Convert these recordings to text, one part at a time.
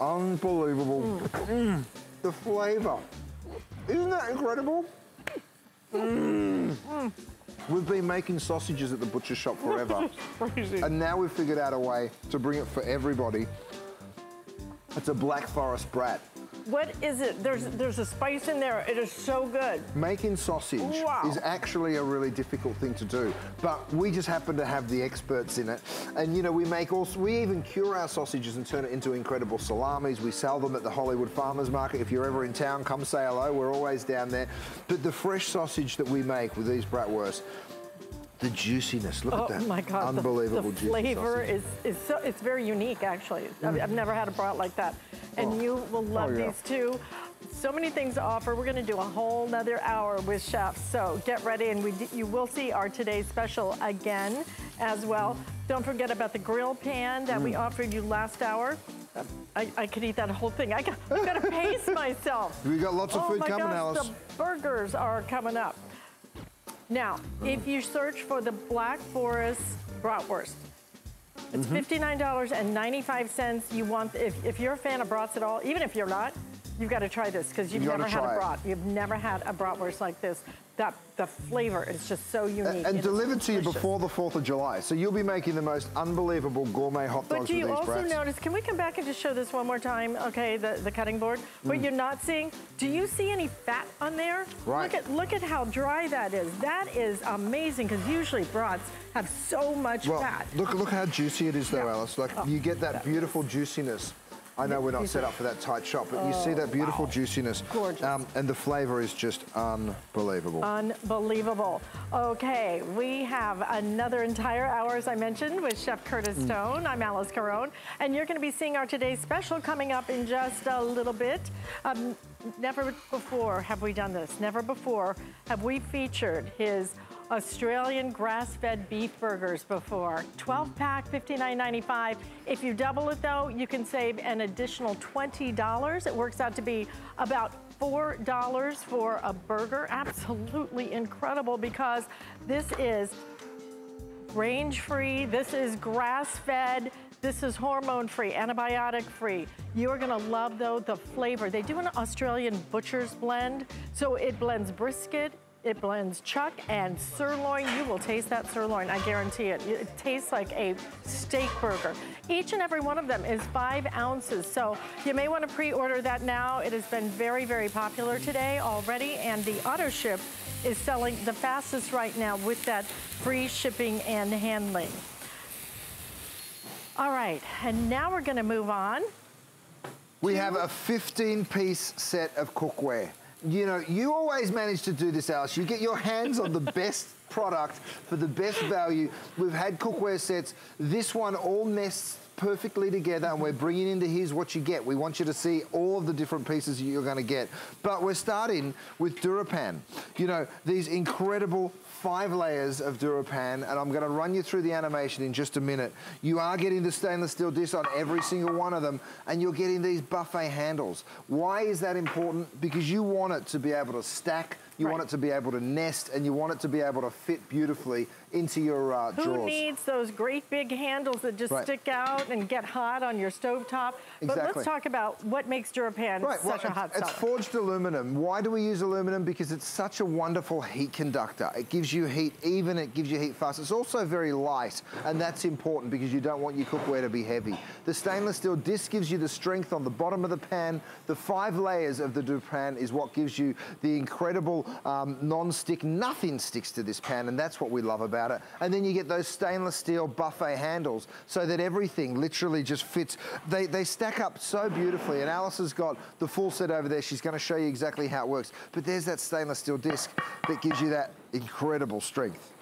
Unbelievable. Mm. The flavor. Isn't that incredible? Mm. We've been making sausages at the butcher shop forever. Crazy. And now we've figured out a way to bring it for everybody. It's a Black Forest brat. What is it? There's there's a spice in there. It is so good. Making sausage Wow. is actually a really difficult thing to do, but we just happen to have the experts in it. And you know, we make also, we even cure our sausages and turn it into incredible salamis. We sell them at the Hollywood Farmers Market. If you're ever in town, come say hello. We're always down there. But the fresh sausage that we make with these bratwursts, the juiciness, look Oh at that. Oh my God! Unbelievable The, juicy flavor is is so it's very unique actually. I've, I've never had a brat like that, and Oh. you will love Oh, yeah. these too. So many things to offer. We're going to do a whole nother hour with chefs. So get ready, and we you will see our today's special again as well. Don't forget about the grill pan that Mm. we offered you last hour. I, I could eat that whole thing. I got, I've got to pace myself. We got lots of oh food coming, gosh, Alyce. The burgers are coming up. Now, if you search for the Black Forest bratwurst, it's Mm-hmm. $59.95. You want, if, if you're a fan of brats at all, even if you're not, you've got to try this because you've You never had a it. brat. You've never had a bratwurst like this. That the flavor is just so unique. and is delivered to you before the 4th of July. So you'll be making the most unbelievable gourmet hot dogs But do you also brats. notice, can we come back and just show this one more time? Okay, the, the cutting board. Mm. What you're not seeing, do you see any fat on there? Right. Look at, look at how dry that is. That is amazing because usually brats have so much Well, fat. look, look how juicy it is though, Yeah. Alyce. Like, Oh, you get that beautiful juiciness. I know we're not set up for that tight shot, but you see that beautiful wow. juiciness. Gorgeous. and the flavor is just unbelievable. Unbelievable. Okay, we have another entire hour, as I mentioned, with Chef Curtis Mm. Stone. I'm Alyce Caron, and you're going to be seeing our today's special coming up in just a little bit. Um, never before have we done this. Never before have we featured his Australian grass-fed beef burgers before. 12 pack, $59.95. If you double it though, you can save an additional $20. It works out to be about $4 for a burger. Absolutely incredible because this is range-free, this is grass-fed, this is hormone-free, antibiotic-free. You're gonna love though the flavor. They do an Australian butcher's blend, so it blends brisket, it blends chuck and sirloin. You will taste that sirloin, I guarantee it. It tastes like a steak burger. Each and every one of them is five ounces, so you may want to pre-order that now. It has been very, very popular today already, and the auto ship is selling the fastest right now with that free shipping and handling. All right, and now we're gonna move on. We have a 15-piece set of cookware. You know, you always manage to do this, Alyce. You get your hands on the best product for the best value. We've had cookware sets. This one all nests perfectly together and we're bringing into here's what you get. We want you to see all of the different pieces you're gonna get. But we're starting with Durapan. You know, these incredible five layers of Durapan, and I'm gonna run you through the animation in just a minute. You are getting the stainless steel disc on every single one of them, and you're getting these buffet handles. Why is that important? Because you want it to be able to stack, you want it to be able to nest, and you want it to be able to fit beautifully into your uh, Who drawers. needs those great big handles that just Right. stick out and get hot on your stovetop? But let's talk about what makes Durapan Right, well, such a hot it's, it's forged aluminum. Why do we use aluminum? Because it's such a wonderful heat conductor. It gives you heat even, it gives you heat fast. It's also very light, and that's important because you don't want your cookware to be heavy. The stainless steel disc gives you the strength on the bottom of the pan. The five layers of the DuraPan is what gives you the incredible um, non-stick, nothing sticks to this pan, and that's what we love about it. And then you get those stainless steel buffet handles so that everything literally just fits. They, they stack up so beautifully, and Alice has got the full set over there. She's gonna show you exactly how it works. But there's that stainless steel disc that gives you that incredible strength.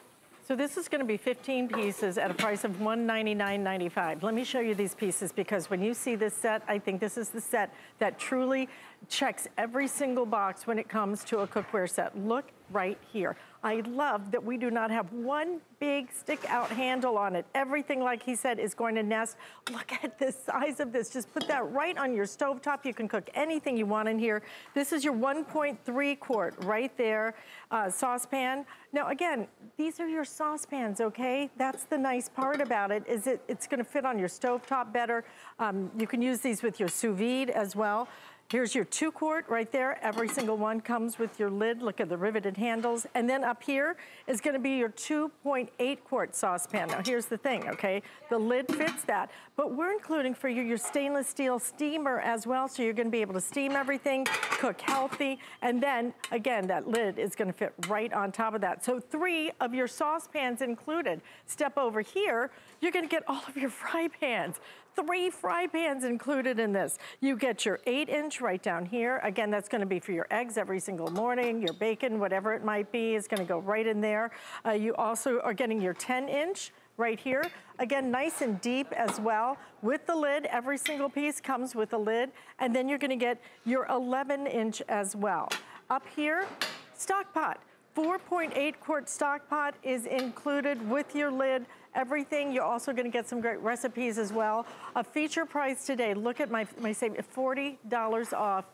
So this is gonna be 15 pieces at a price of $199.95. Let me show you these pieces because when you see this set, I think this is the set that truly checks every single box when it comes to a cookware set. Look right here. I love that we do not have one big stick out handle on it. Everything, like he said, is going to nest. Look at the size of this. Just put that right on your stove top. You can cook anything you want in here. This is your 1.3 quart right there uh, saucepan. Now again, these are your saucepans, okay? That's the nice part about it, is it, it's gonna fit on your stove top better. Um, you can use these with your sous vide as well. Here's your two quart right there. Every single one comes with your lid. Look at the riveted handles. And then up here is gonna be your 2.8 quart saucepan. Now here's the thing, okay? The lid fits that, but we're including for you your stainless steel steamer as well, so you're gonna be able to steam everything, cook healthy, and then again, that lid is gonna fit right on top of that. So three of your saucepans included. Step over here, you're gonna get all of your fry pans three fry pans included in this. You get your eight inch right down here. Again, that's gonna be for your eggs every single morning, your bacon, whatever it might be, is gonna go right in there. Uh, you also are getting your 10 inch right here. Again, nice and deep as well. With the lid, every single piece comes with a lid. And then you're gonna get your 11 inch as well. Up here, stock pot. 4.8 quart stock pot is included with your lid everything. You're also gonna get some great recipes as well. A feature price today, look at my, my savings, $40 off,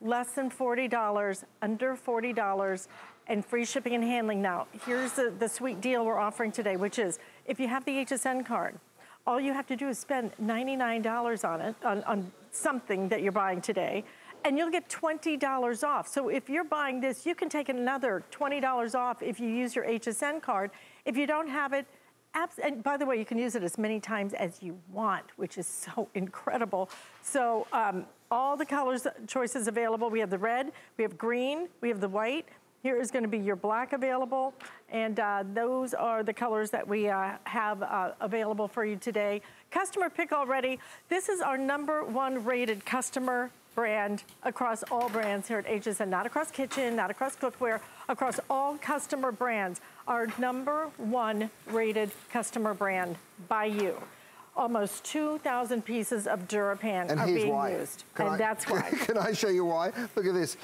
less than $40, under $40, and free shipping and handling. Now, here's the, the sweet deal we're offering today, which is if you have the HSN card, all you have to do is spend $99 on it, on, on something that you're buying today, and you'll get $20 off. So if you're buying this, you can take another $20 off if you use your HSN card. If you don't have it, and by the way, you can use it as many times as you want, which is so incredible. So um, all the colors choices available. We have the red, we have green, we have the white. Here is gonna be your black available. And uh, those are the colors that we uh, have uh, available for you today. Customer pick already. This is our number one rated customer brand across all brands here at HSN, not across kitchen, not across cookware, across all customer brands. Our number one rated customer brand by you. Almost 2,000 pieces of DuraPan and are being why. used. Can and I, that's why. Can I show you why? Look at this.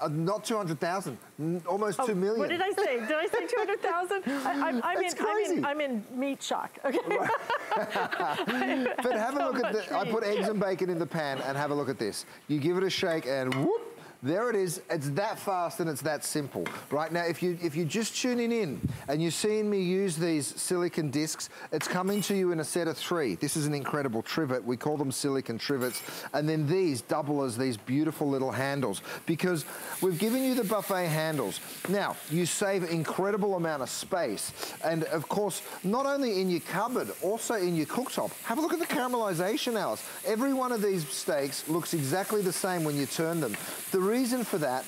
Uh, not 200,000, almost oh, 2 million. What did I say? Did I say 200,000? I'm, I'm, in, I'm, in, I'm in meat shock, okay? Right. but have a look at the, I put eggs and bacon in the pan and have a look at this. You give it a shake and whoop, there it is. It's that fast and it's that simple. Right now, if, you, if you're just tuning in and you're seeing me use these silicon discs, it's coming to you in a set of three. This is an incredible trivet. We call them silicon trivets. And then these double as these beautiful little handles because we've given you the buffet handles. Now, you save incredible amount of space. And of course, not only in your cupboard, also in your cooktop. Have a look at the caramelization, Alyce. Every one of these steaks looks exactly the same when you turn them. The reason for that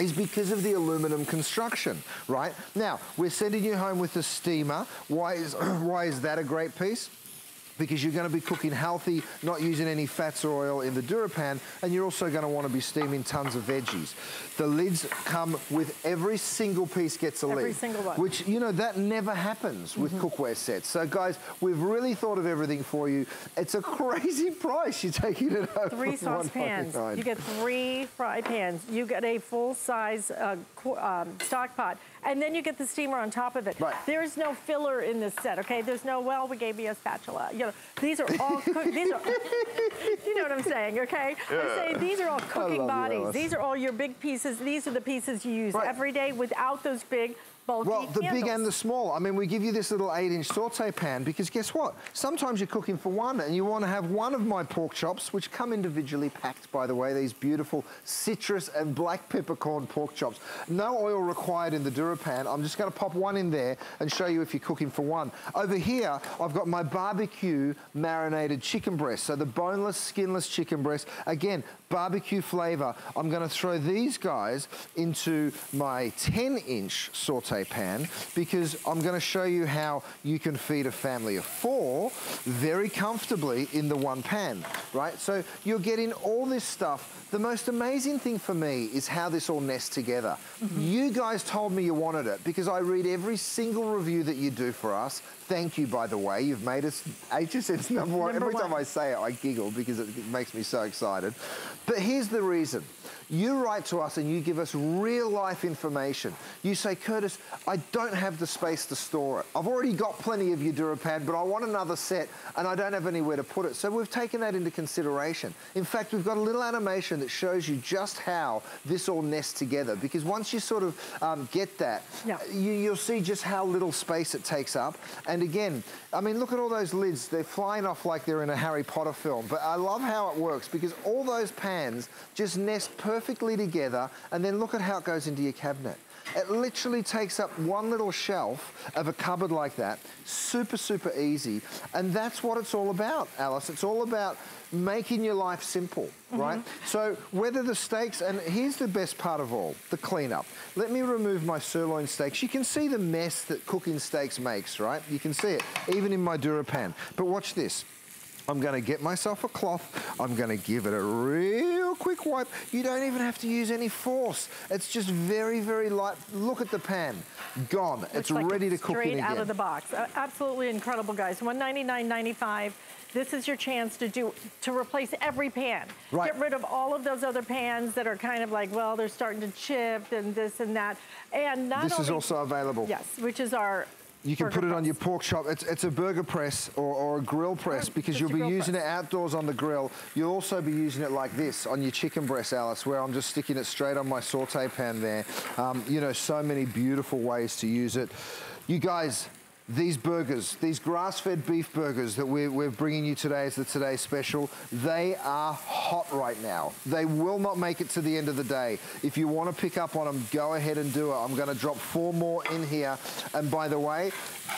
is because of the aluminum construction, right? Now, we're sending you home with the steamer. Why is, why is that a great piece? Because you're going to be cooking healthy, not using any fats or oil in the DuraPan, and you're also going to want to be steaming tons of veggies. The lids come with every single piece gets a every lid. Every single one. Which, you know, that never happens with mm -hmm. cookware sets. So guys, we've really thought of everything for you. It's a crazy price you're taking it home. Three saucepans. You get three fry pans. You get a full-size uh, um, stock pot. And then you get the steamer on top of it. Right. There is no filler in this set, okay? There's no, well, we gave you a spatula. You know, these are all these are, you know what I'm saying, okay? Yeah. I'm saying these are all cooking bodies. These are all your big pieces. These are the pieces you use right. every day without those big Well, the handles. big and the small. I mean, we give you this little eight inch saute pan because guess what? Sometimes you're cooking for one and you want to have one of my pork chops, which come individually packed, by the way, these beautiful citrus and black peppercorn pork chops. No oil required in the DuraPan. I'm just going to pop one in there and show you if you're cooking for one. Over here, I've got my barbecue marinated chicken breast. So the boneless, skinless chicken breast. Again, barbecue flavor. I'm going to throw these guys into my 10 inch saute pan because I'm going to show you how you can feed a family of four very comfortably in the one pan, right? So you're getting all this stuff. The most amazing thing for me is how this all nests together. Mm -hmm. You guys told me you wanted it because I read every single review that you do for us. Thank you, by the way. You've made us HSN's number one. Number every one. time I say it, I giggle because it makes me so excited. But here's the reason. You write to us and you give us real life information. You say, Curtis, I don't have the space to store it. I've already got plenty of your DuraPan, but I want another set and I don't have anywhere to put it. So we've taken that into consideration. In fact, we've got a little animation that shows you just how this all nests together because once you sort of um, get that, yeah. you, you'll see just how little space it takes up. And again, I mean, look at all those lids. They're flying off like they're in a Harry Potter film. But I love how it works because all those pans just nest perfectly together. And then look at how it goes into your cabinet. It literally takes up one little shelf of a cupboard like that. Super, super easy. And that's what it's all about, Alyce. It's all about making your life simple, mm -hmm. right? So whether the steaks, and here's the best part of all, the cleanup. Let me remove my sirloin steaks. You can see the mess that cooking steaks makes, right? You can see it, even in my DuraPan. But watch this. I'm gonna get myself a cloth. I'm gonna give it a real quick wipe. You don't even have to use any force. It's just very, very light. Look at the pan, gone. Looks it's like ready it's to cook straight in again. out of the box. Absolutely incredible, guys. 199.95. This is your chance to do to replace every pan. Right. Get rid of all of those other pans that are kind of like, well, they're starting to chip and this and that. And not only this only, is also available. Yes, which is our you can put it press. on your pork chop. It's, it's a burger press or, or a grill press because you'll be using press. it outdoors on the grill. You'll also be using it like this on your chicken breast, Alyce, where I'm just sticking it straight on my saute pan there. Um, you know, so many beautiful ways to use it. You guys, these burgers, these grass-fed beef burgers that we're, we're, bringing you today as the Today Special, they are hot right now. They will not make it to the end of the day. If you want to pick up on them, go ahead and do it. I'm going to drop four more in here. And by the way,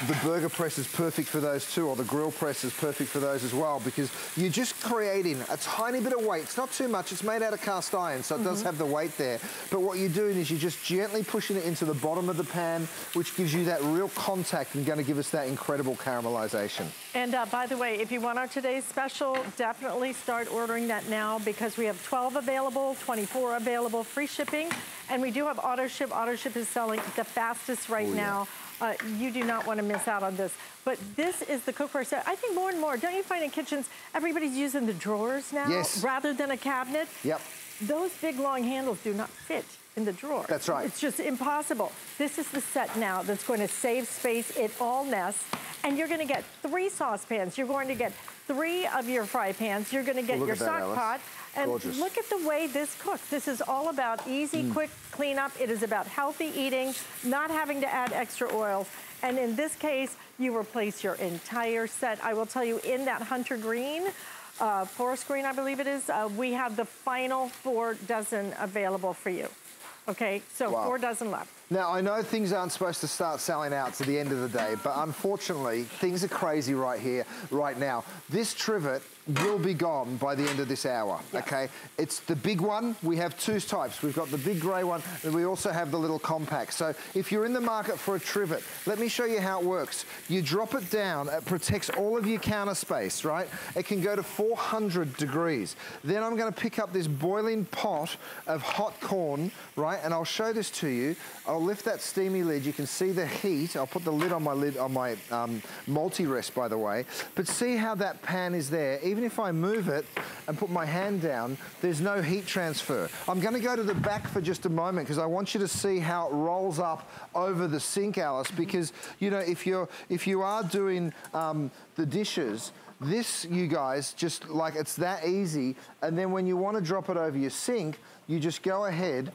the burger press is perfect for those too, or the grill press is perfect for those as well, because you're just creating a tiny bit of weight. It's not too much. It's made out of cast iron, so it mm -hmm. does mm-hmm. have the weight there. But what you're doing is you're just gently pushing it into the bottom of the pan, which gives you that real contact and going to give us that incredible caramelization. And uh, by the way, if you want our today's special, definitely start ordering that now because we have 12 available, 24 available, free shipping, and we do have auto ship. Auto ship is selling the fastest right oh, now. Uh, you do not want to miss out on this. But this is the cookware set. I think more and more, don't you find in kitchens, everybody's using the drawers now yes. rather than a cabinet? Yep. Those big long handles do not fit in the drawer. That's right. It's just impossible. This is the set now that's going to save space. It all nests. And you're going to get three saucepans. You're going to get three of your fry pans. You're going to get well, your that, pot. And Gorgeous. look at the way this cooks. This is all about easy, mm. quick cleanup. It is about healthy eating, not having to add extra oils. And in this case, you replace your entire set. I will tell you, in that hunter green, uh, forest green, I believe it is, uh, we have the final four dozen available for you. Okay, so wow. four dozen left. Now, I know things aren't supposed to start selling out to the end of the day, but unfortunately, things are crazy right here, right now. This trivet will be gone by the end of this hour, yes. okay? It's the big one. We have two types. We've got the big grey one, and we also have the little compact. So if you're in the market for a trivet, let me show you how it works. You drop it down. It protects all of your counter space, right? It can go to 400 degrees. Then I'm going to pick up this boiling pot of hot corn, right? And I'll show this to you. I'll I'll lift that steamy lid. You can see the heat. I'll put the lid on my lid on my um, multi-rest, by the way. But see how that pan is there. Even if I move it and put my hand down, there's no heat transfer. I'm going to go to the back for just a moment because I want you to see how it rolls up over the sink, Alyce. Because you know, if you're if you are doing um, the dishes, this, you guys, just like it's that easy. And then when you want to drop it over your sink, you just go ahead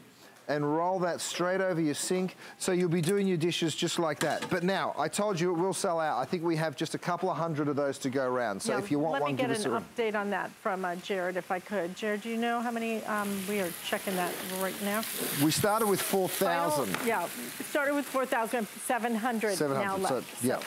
and roll that straight over your sink. So you'll be doing your dishes just like that. But now, I told you it will sell out. I think we have just a couple of hundred of those to go around. So yeah, if you want one, give us Let me get an update on that from uh, Jared, if I could. Jared, do you know how many, um, we are checking that right now. We started with 4,000. Yeah, started with 4,700 now left. So, yeah.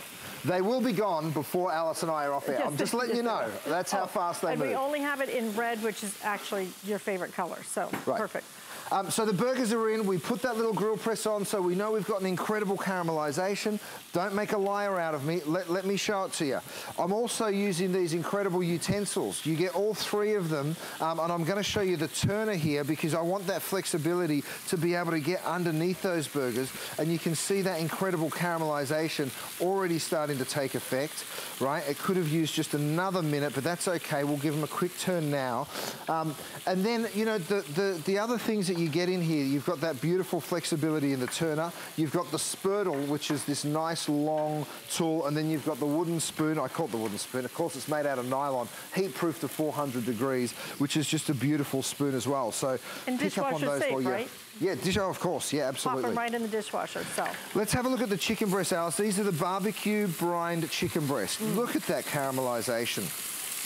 They will be gone before Alyce and I are off air. I'm just letting you know. That's how oh, fast they and move. And we only have it in red, which is actually your favorite color. So right. perfect. Um, so the burgers are in. We put that little grill press on so we know we've got an incredible caramelization. Don't make a liar out of me. Let, let me show it to you. I'm also using these incredible utensils. You get all three of them, um, and I'm going to show you the turner here because I want that flexibility to be able to get underneath those burgers, and you can see that incredible caramelization already starting to take effect, right? It could have used just another minute, but that's okay. We'll give them a quick turn now. Um, and then, you know, the, the, the other things that you get in here, you've got that beautiful flexibility in the turner. You've got the spurtle, which is this nice long tool, and then you've got the wooden spoon. I call it the wooden spoon. Of course, it's made out of nylon, heat-proof to 400 degrees, which is just a beautiful spoon as well. So and pick up on those safe, while you right? Yeah, dish, oh, of course, yeah, absolutely. Pop them right in the dishwasher, so. Let's have a look at the chicken breast, Alyce. These are the barbecue brined chicken breast. Mm. Look at that caramelization.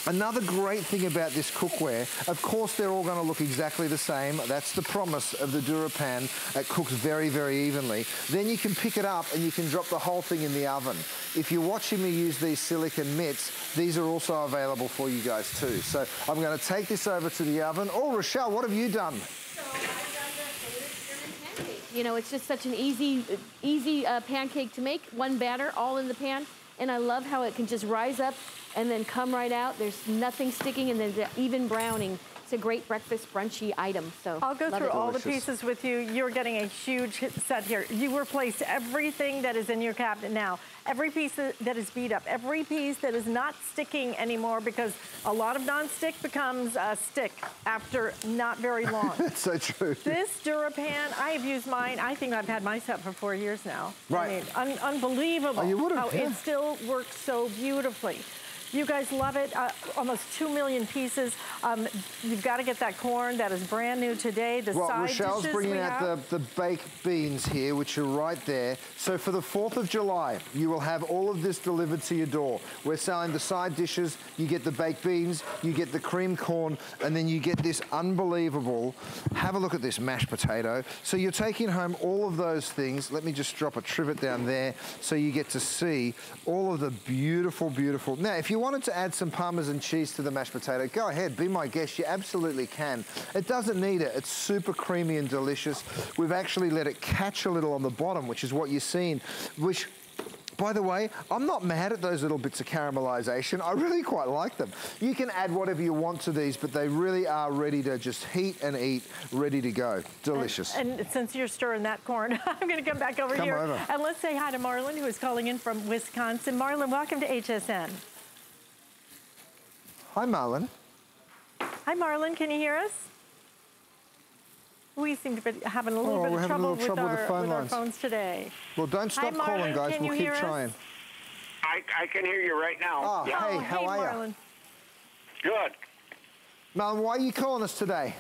Another great thing about this cookware, of course they're all going to look exactly the same. That's the promise of the DuraPan. It cooks very, very evenly. Then you can pick it up and you can drop the whole thing in the oven. If you're watching me use these silicon mitts, these are also available for you guys too. So I'm going to take this over to the oven. Oh, Rochelle, what have you done? You know, it's just such an easy, easy uh, pancake to make. One batter, all in the pan. And I love how it can just rise up and then come right out. There's nothing sticking and there's even browning. It's a great breakfast brunchy item. So I'll go through it. all the pieces with you. You're getting a huge set here. You replace everything that is in your cabinet now. Every piece that is beat up, every piece that is not sticking anymore because a lot of non-stick becomes a stick after not very long. That's so true. This DuraPan, I have used mine. I think I've had my set for four years now. Right. I mean, un unbelievable oh, how yeah. it still works so beautifully. You guys love it. Uh, almost 2 million pieces. Um, you've got to get that corn. That is brand new today. The well, side Rochelle's dishes bringing out the, the baked beans here, which are right there. So for the 4th of July, you will have all of this delivered to your door. We're selling the side dishes. You get the baked beans, you get the cream corn, and then you get this unbelievable, have a look at this mashed potato. So you're taking home all of those things. Let me just drop a trivet down there so you get to see all of the beautiful, beautiful. Now, if you wanted to add some Parmesan cheese to the mashed potato, go ahead, be my guest. You absolutely can. It doesn't need it. It's super creamy and delicious. We've actually let it catch a little on the bottom, which is what you're seeing, which by the way, I'm not mad at those little bits of caramelization. I really quite like them. You can add whatever you want to these, but they really are ready to just heat and eat, ready to go. Delicious. And, and since you're stirring that corn, I'm going to come back over come here. Over. And let's say hi to Marlon, who is calling in from Wisconsin. Marlon, welcome to HSN. Hi, Marlon. Hi, Marlon. Can you hear us? We seem to be having a little oh, bit of trouble, with, trouble our, with, phone with our phones today. Well, don't stop Hi, calling, guys. Can we'll keep trying. I, I can hear you right now. Oh, yeah. hey, oh, how hey, are Marlon. you? Good. Marlon, why are you calling us today?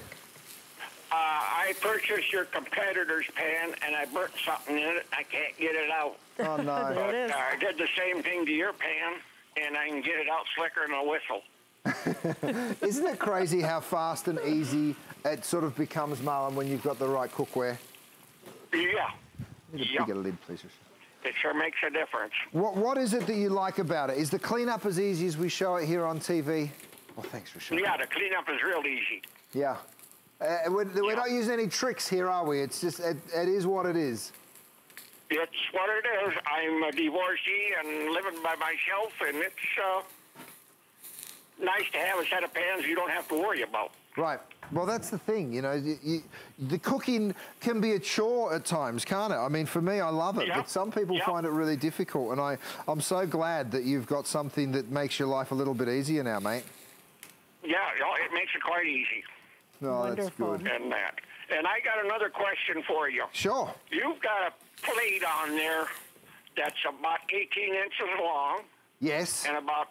Uh, I purchased your competitor's pan and I burnt something in it. I can't get it out. Oh, no. there it is. Uh, I did the same thing to your pan and I can get it out slicker than a whistle. Isn't it crazy how fast and easy it sort of becomes, Marlon, when you've got the right cookware? Yeah. Need a Yep. bigger lid, please. It sure makes a difference. What, what is it that you like about it? Is the cleanup as easy as we show it here on TV? Oh, thanks for showing Yeah, the cleanup is real easy. Yeah. Uh, we're, we're not using any tricks here, are we? It's just, it, it is what it is. It's what it is. I'm a divorcee and living by myself, and it's uh, nice to have a set of pans you don't have to worry about. Right. Well, that's the thing, you know, you, you, the cooking can be a chore at times, can't it? I mean, for me, I love it, Yeah. but some people Yeah. find it really difficult, and I, I'm so glad that you've got something that makes your life a little bit easier now, mate. Yeah, yeah, it makes it quite easy. Oh, that's good. And that. And I got another question for you. Sure. You've got a plate on there that's about 18 inches long Yes. and about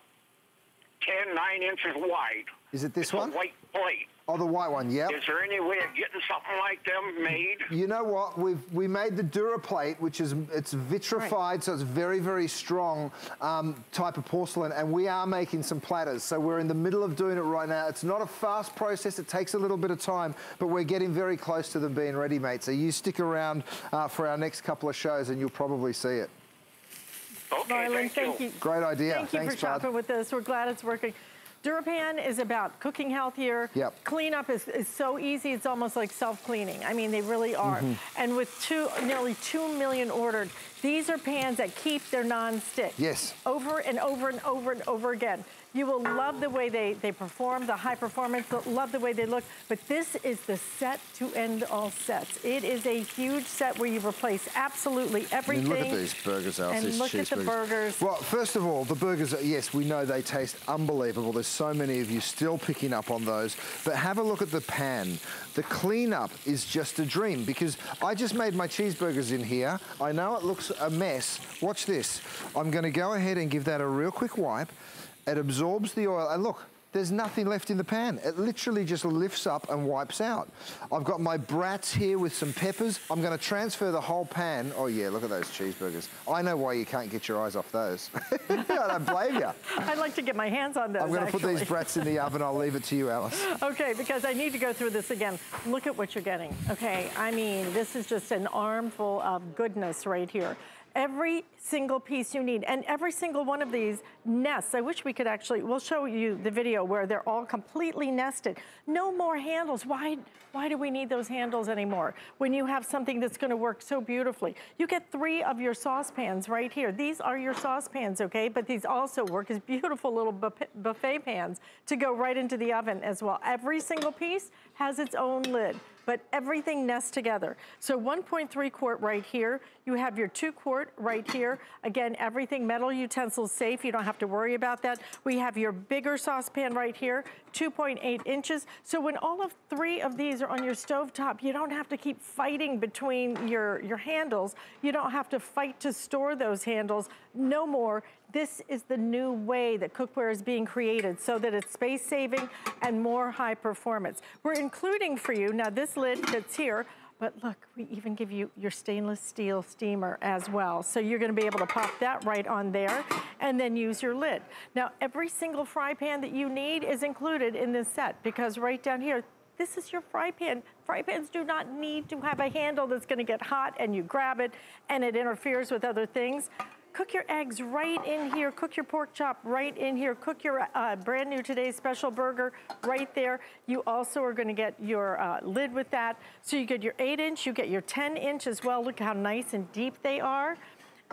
10, 9 inches wide. Is it this It's one? a white plate. Oh, the white one, yeah. Is there any way of getting something like them made? You know what? We've we made the DuraPlate, which is it's vitrified, so it's very very strong um, type of porcelain, and we are making some platters. So we're in the middle of doing it right now. It's not a fast process; it takes a little bit of time, but we're getting very close to them being ready, mate. So you stick around uh, for our next couple of shows, and you'll probably see it. Okay, Marlon, thank, thank you. you. Great idea. Thank you Thanks, for shopping with us. We're glad it's working. DuraPan is about cooking healthier. Yep. Cleanup is, is so easy, it's almost like self-cleaning. I mean, they really are. Mm-hmm. And with two, nearly 2 million ordered, These are pans that keep their non-stick. Yes. Over and over and over and over again. You will love the way they, they perform, the high performance, love the way they look, but this is the set to end all sets. It is a huge set where you replace absolutely everything. I mean, look at these burgers, Alyce, And these look at the cheeseburgers. burgers. Well, first of all, the burgers, yes, we know they taste unbelievable. There's so many of you still picking up on those. But have a look at the pan. The cleanup is just a dream because I just made my cheeseburgers in here. I know it looks a mess. Watch this. I'm going to go ahead and give that a real quick wipe. It absorbs the oil. And look, there's nothing left in the pan. It literally just lifts up and wipes out. I've got my brats here with some peppers. I'm gonna transfer the whole pan. Oh yeah, look at those cheeseburgers. I know why you can't get your eyes off those. I don't blame you. I'd like to get my hands on those, I'm gonna put these brats in the oven. I'll leave it to you, Alyce. Okay, because I need to go through this again. Look at what you're getting, okay? I mean, this is just an armful of goodness right here. Every single piece you need, and every single one of these nests. I wish we could actually, we'll show you the video where they're all completely nested. No more handles. Why, why do we need those handles anymore when you have something that's gonna work so beautifully? You get three of your saucepans right here. These are your saucepans, okay? But these also work as beautiful little buffet buffet pans to go right into the oven as well. Every single piece has its own lid but everything nests together. So 1.3 quart right here. You have your two quart right here. Again, everything metal utensils safe. You don't have to worry about that. We have your bigger saucepan right here, 2.8 inches. So when all of three of these are on your stove top, you don't have to keep fighting between your, your handles. You don't have to fight to store those handles. No more. This is the new way that cookware is being created so that it's space saving and more high performance. We're including for you, now this lid fits here, but look, we even give you your stainless steel steamer as well. So you're gonna be able to pop that right on there and then use your lid. Now, every single fry pan that you need is included in this set because right down here, this is your fry pan. Fry pans do not need to have a handle that's gonna get hot and you grab it and it interferes with other things. Cook your eggs right in here. Cook your pork chop right in here. Cook your uh, brand new today's special burger right there. You also are gonna get your uh, lid with that. So you get your eight inch, you get your 10 inch as well. Look how nice and deep they are.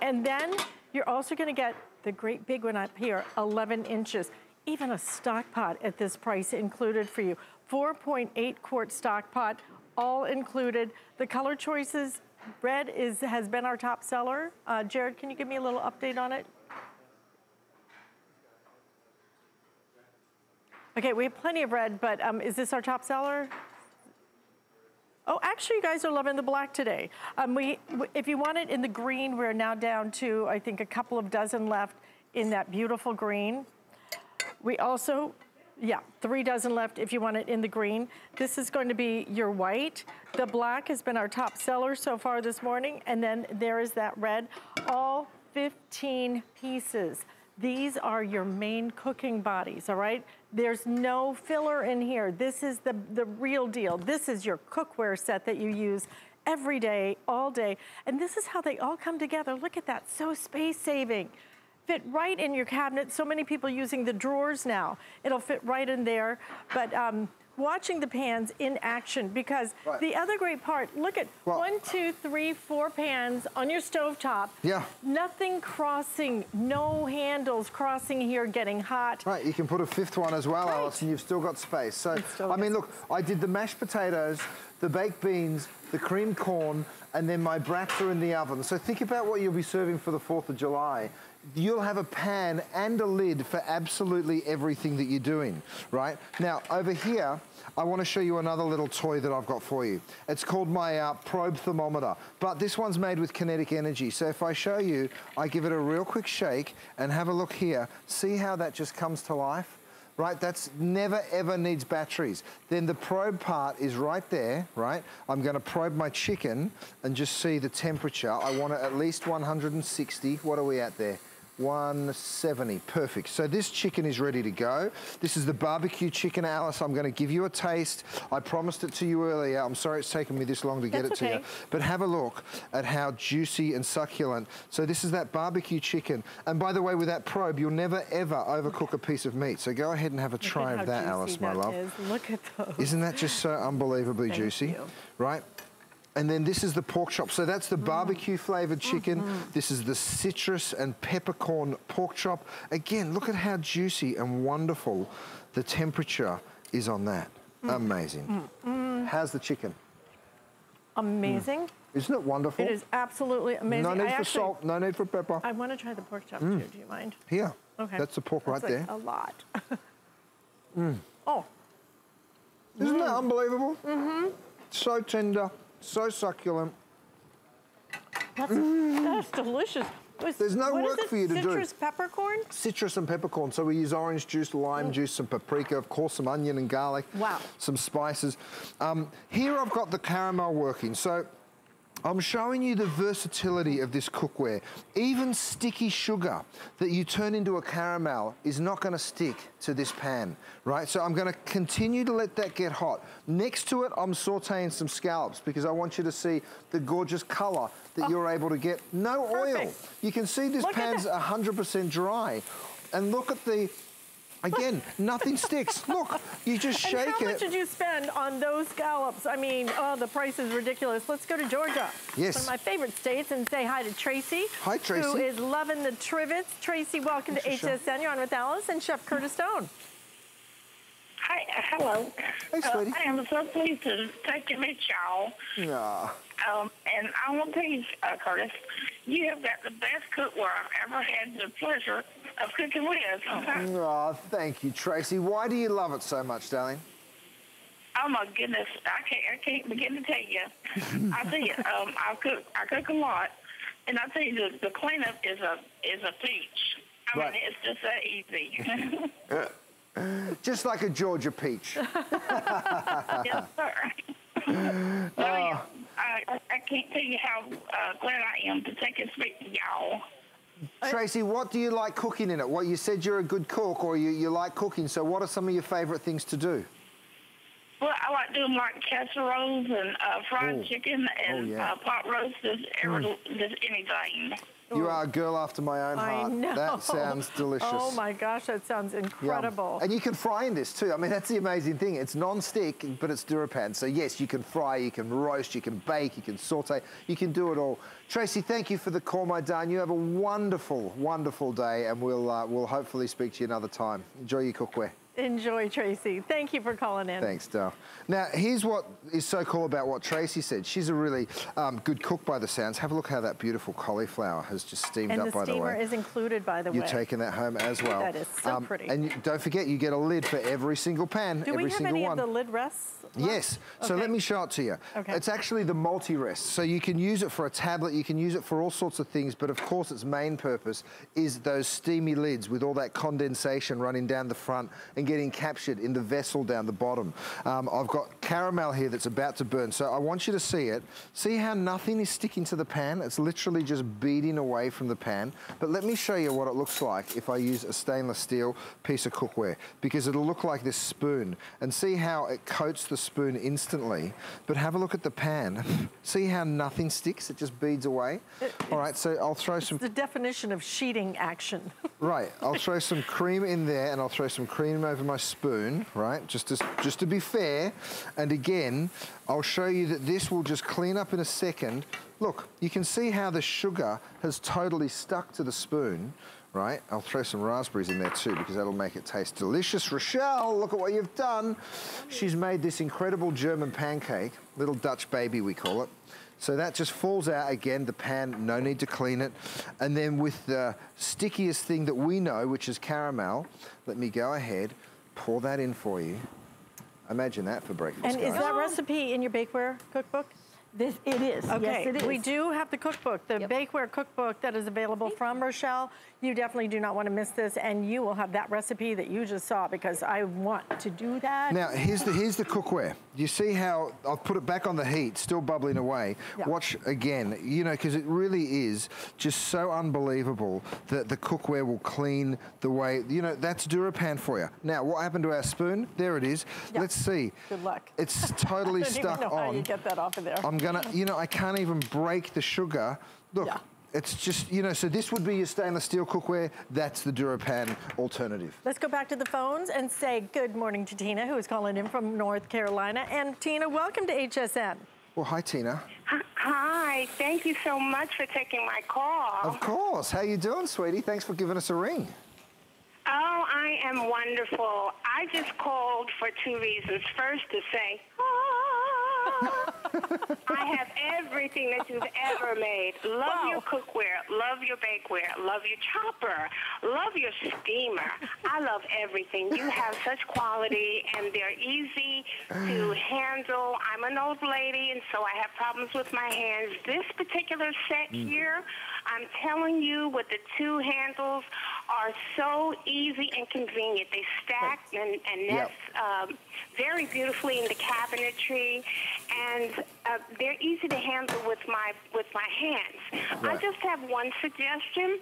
And then you're also gonna get the great big one up here, 11 inches. Even a stock pot at this price included for you. 4.8 quart stock pot, all included. The color choices, red is has been our top seller. Uh, Jared, can you give me a little update on it? Okay, we have plenty of bread, but um, is this our top seller? Oh, actually, you guys are loving the black today. Um, we, if you want it in the green, we're now down to, I think, a couple of dozen left in that beautiful green. We also, yeah, three dozen left if you want it in the green. This is going to be your white. The black has been our top seller so far this morning. And then there is that red, all 15 pieces. These are your main cooking bodies, all right? There's no filler in here. This is the, the real deal. This is your cookware set that you use every day, all day. And this is how they all come together. Look at that, so space saving fit right in your cabinet. So many people using the drawers now. It'll fit right in there. But um, watching the pans in action because Right. the other great part, look at Well- one, two, three, four pans on your stovetop. Yeah. Nothing crossing, no handles crossing here getting hot. Right, you can put a fifth one as well, Right. Alyce, and you've still got space. So, I mean, look, I did the mashed potatoes, the baked beans, the creamed corn, and then my brats are in the oven. So think about what you'll be serving for the 4th of July. You'll have a pan and a lid for absolutely everything that you're doing, right? Now, over here, I want to show you another little toy that I've got for you. It's called my uh, probe thermometer, but this one's made with kinetic energy. So if I show you, I give it a real quick shake and have a look here. See how that just comes to life? Right, that's never ever needs batteries. Then the probe part is right there, right? I'm gonna probe my chicken and just see the temperature. I want it at least 160. What are we at there? 170, perfect. So this chicken is ready to go. This is the barbecue chicken, Alyce. I'm gonna give you a taste. I promised it to you earlier. I'm sorry it's taken me this long to get That's it to you. But have a look at how juicy and succulent. So this is that barbecue chicken. And by the way, with that probe, you'll never ever overcook a piece of meat. So go ahead and have a Look try of that, Alyce, my that love. is. Look at those. Isn't that just so unbelievably Thank juicy? you. Right? And then this is the pork chop. So that's the mm. barbecue flavored chicken. Mm-hmm. This is the citrus and peppercorn pork chop. Again, look at how juicy and wonderful the temperature is on that. Mm. Amazing. Mm. How's the chicken? Amazing. Isn't it wonderful? It is absolutely amazing. No need I for actually, salt, no need for pepper. I want to try the pork chop too. Do you mind? Here, Okay. that's the pork That's right like there. A lot. Mm. Oh, Isn't that unbelievable? Mm-hmm. So tender, so succulent. that's, that's delicious. Was- There's no work for you to do. Citrus peppercorn? Citrus and peppercorn. So we use orange juice, lime juice, some paprika, of course, some onion and garlic. Wow. Some spices. Um, here I've got the caramel working. So I'm showing you the versatility of this cookware. Even sticky sugar that you turn into a caramel is not going to stick to this pan, right? So I'm going to continue to let that get hot. Next to it, I'm sauteing some scallops because I want you to see the gorgeous color that oh. you're able to get. No oil. Perfect. You can see this Look pan's 100% dry. And look at the, again, nothing sticks. Look, you just And shake how much it. did you spend on those scallops? I mean, oh, the price is ridiculous. Let's go to Georgia. Yes. One of my favorite states and say hi to Tracy. Hi, Tracy. is loving the trivets. Tracy, welcome to Thanks, Michelle. HSN. You're on with Alyce and Chef Curtis Stone. Hi, uh, hello. Hey, Uh. I am so pleased to take to meet y'all. Ah, Um, and I want to tell you, uh, Curtis, you have got the best cookware I've ever had the pleasure of cooking with. ah, thank you, Tracy. Why do you love it so much, darling? Oh my goodness, I can't, I can't begin to tell you. I tell you, um, I cook, I cook a lot, and I tell you, the, the cleanup is a is a peach. I Right. mean, it's just that easy. Just like a Georgia peach. yes, sir. Ah. So, I, I can't tell you how uh, glad I am to take and speak to y'all. Tracy, what do you like cooking in it? Well, you said you're a good cook or you, you like cooking, so what are some of your favorite things to do? Well, I like doing like casseroles and uh, fried Oh. chicken and Oh, yeah. uh, pot roast, just, ever, just anything. You are a girl after my own I heart. know. That sounds delicious. Oh my gosh, that sounds Yum. incredible. And you can fry in this too. I mean, that's the amazing thing. It's non-stick, but it's DuraPan. So yes, you can fry, you can roast, you can bake, you can saute, you can do it all. Tracy, thank you for the call, my darling. You have a wonderful, wonderful day, and we'll uh, we'll hopefully speak to you another time. Enjoy your cookware. Enjoy, Tracy. Thank you for calling in. Thanks, Dale. Now, here's what is so cool about what Tracy said. She's a really um, good cook by the sounds. Have a look how that beautiful cauliflower has just steamed And up, the by the steamer way. is included, by the You're way. taking that home as well. Um, That is so pretty. And you, don't forget, you get a lid for every single pan, Do every we have any one. of the lid rests? Yes. So Okay. let me show it to you. Okay. It's actually the multi-rest. So you can use it for a tablet, you can use it for all sorts of things, but of course its main purpose is those steamy lids with all that condensation running down the front and getting captured in the vessel down the bottom. Um, I've got caramel here that's about to burn. So I want you to see it. See how nothing is sticking to the pan? It's literally just beading away from the pan. But let me show you what it looks like if I use a stainless steel piece of cookware because it'll look like this spoon and see how it coats the spoon instantly. But have a look at the pan. see how nothing sticks? It just beads away. All right, so I'll throw some The definition of sheeting action. Right, I'll throw some cream in there and I'll throw some cream over my spoon, right? Just to, just to be fair. And again, I'll show you that this will just clean up in a second. Look, you can see how the sugar has totally stuck to the spoon, right? I'll throw some raspberries in there too because that'll make it taste delicious. Rochelle, look at what you've done. She's made this incredible German pancake, little Dutch baby we call it. So that just falls out again, the pan, no need to clean it. And then with the stickiest thing that we know, which is caramel, let me go ahead, pour that in for you. Imagine that for breakfast, And is that recipe in your bakeware cookbook? This, it is. Okay, Yes, it is. we do have the cookbook, the Yep. bakeware cookbook that is available from Rochelle. You definitely do not want to miss this, and you will have that recipe that you just saw because I want to do that. Now, here's the, here's the cookware. You see how I've put it back on the heat, still bubbling away. Watch again, you know, because it really is just so unbelievable that the cookware will clean the way, you know, that's DuraPan for you. Now, what happened to our spoon? There it is. Let's see. Good luck. It's totally I don't stuck even know how you get that off of there. I'm gonna, you know, I can't even break the sugar. Look, Yeah. It's just, you know, so this would be your stainless steel cookware. That's the DuraPan alternative. Let's go back to the phones and say good morning to Tina, who is calling in from North Carolina. And Tina, welcome to HSN. Well, hi, Tina. Hi, thank you so much for taking my call. Of course. How you doing, sweetie? Thanks for giving us a ring. Oh, I am wonderful. I just called for two reasons. First, to say, ah, I have everything that you've ever made. Love Wow. your cookware, love your bakeware, love your chopper, love your steamer. I love everything. You have such quality, and they're easy to handle. I'm an old lady, and so I have problems with my hands. This particular set mm. here, I'm telling you, with the two handles, are so easy and convenient. They stack and, and Yep. nest um, very beautifully in the cabinetry, and uh, they're easy to handle with my with my hands. I just have one suggestion.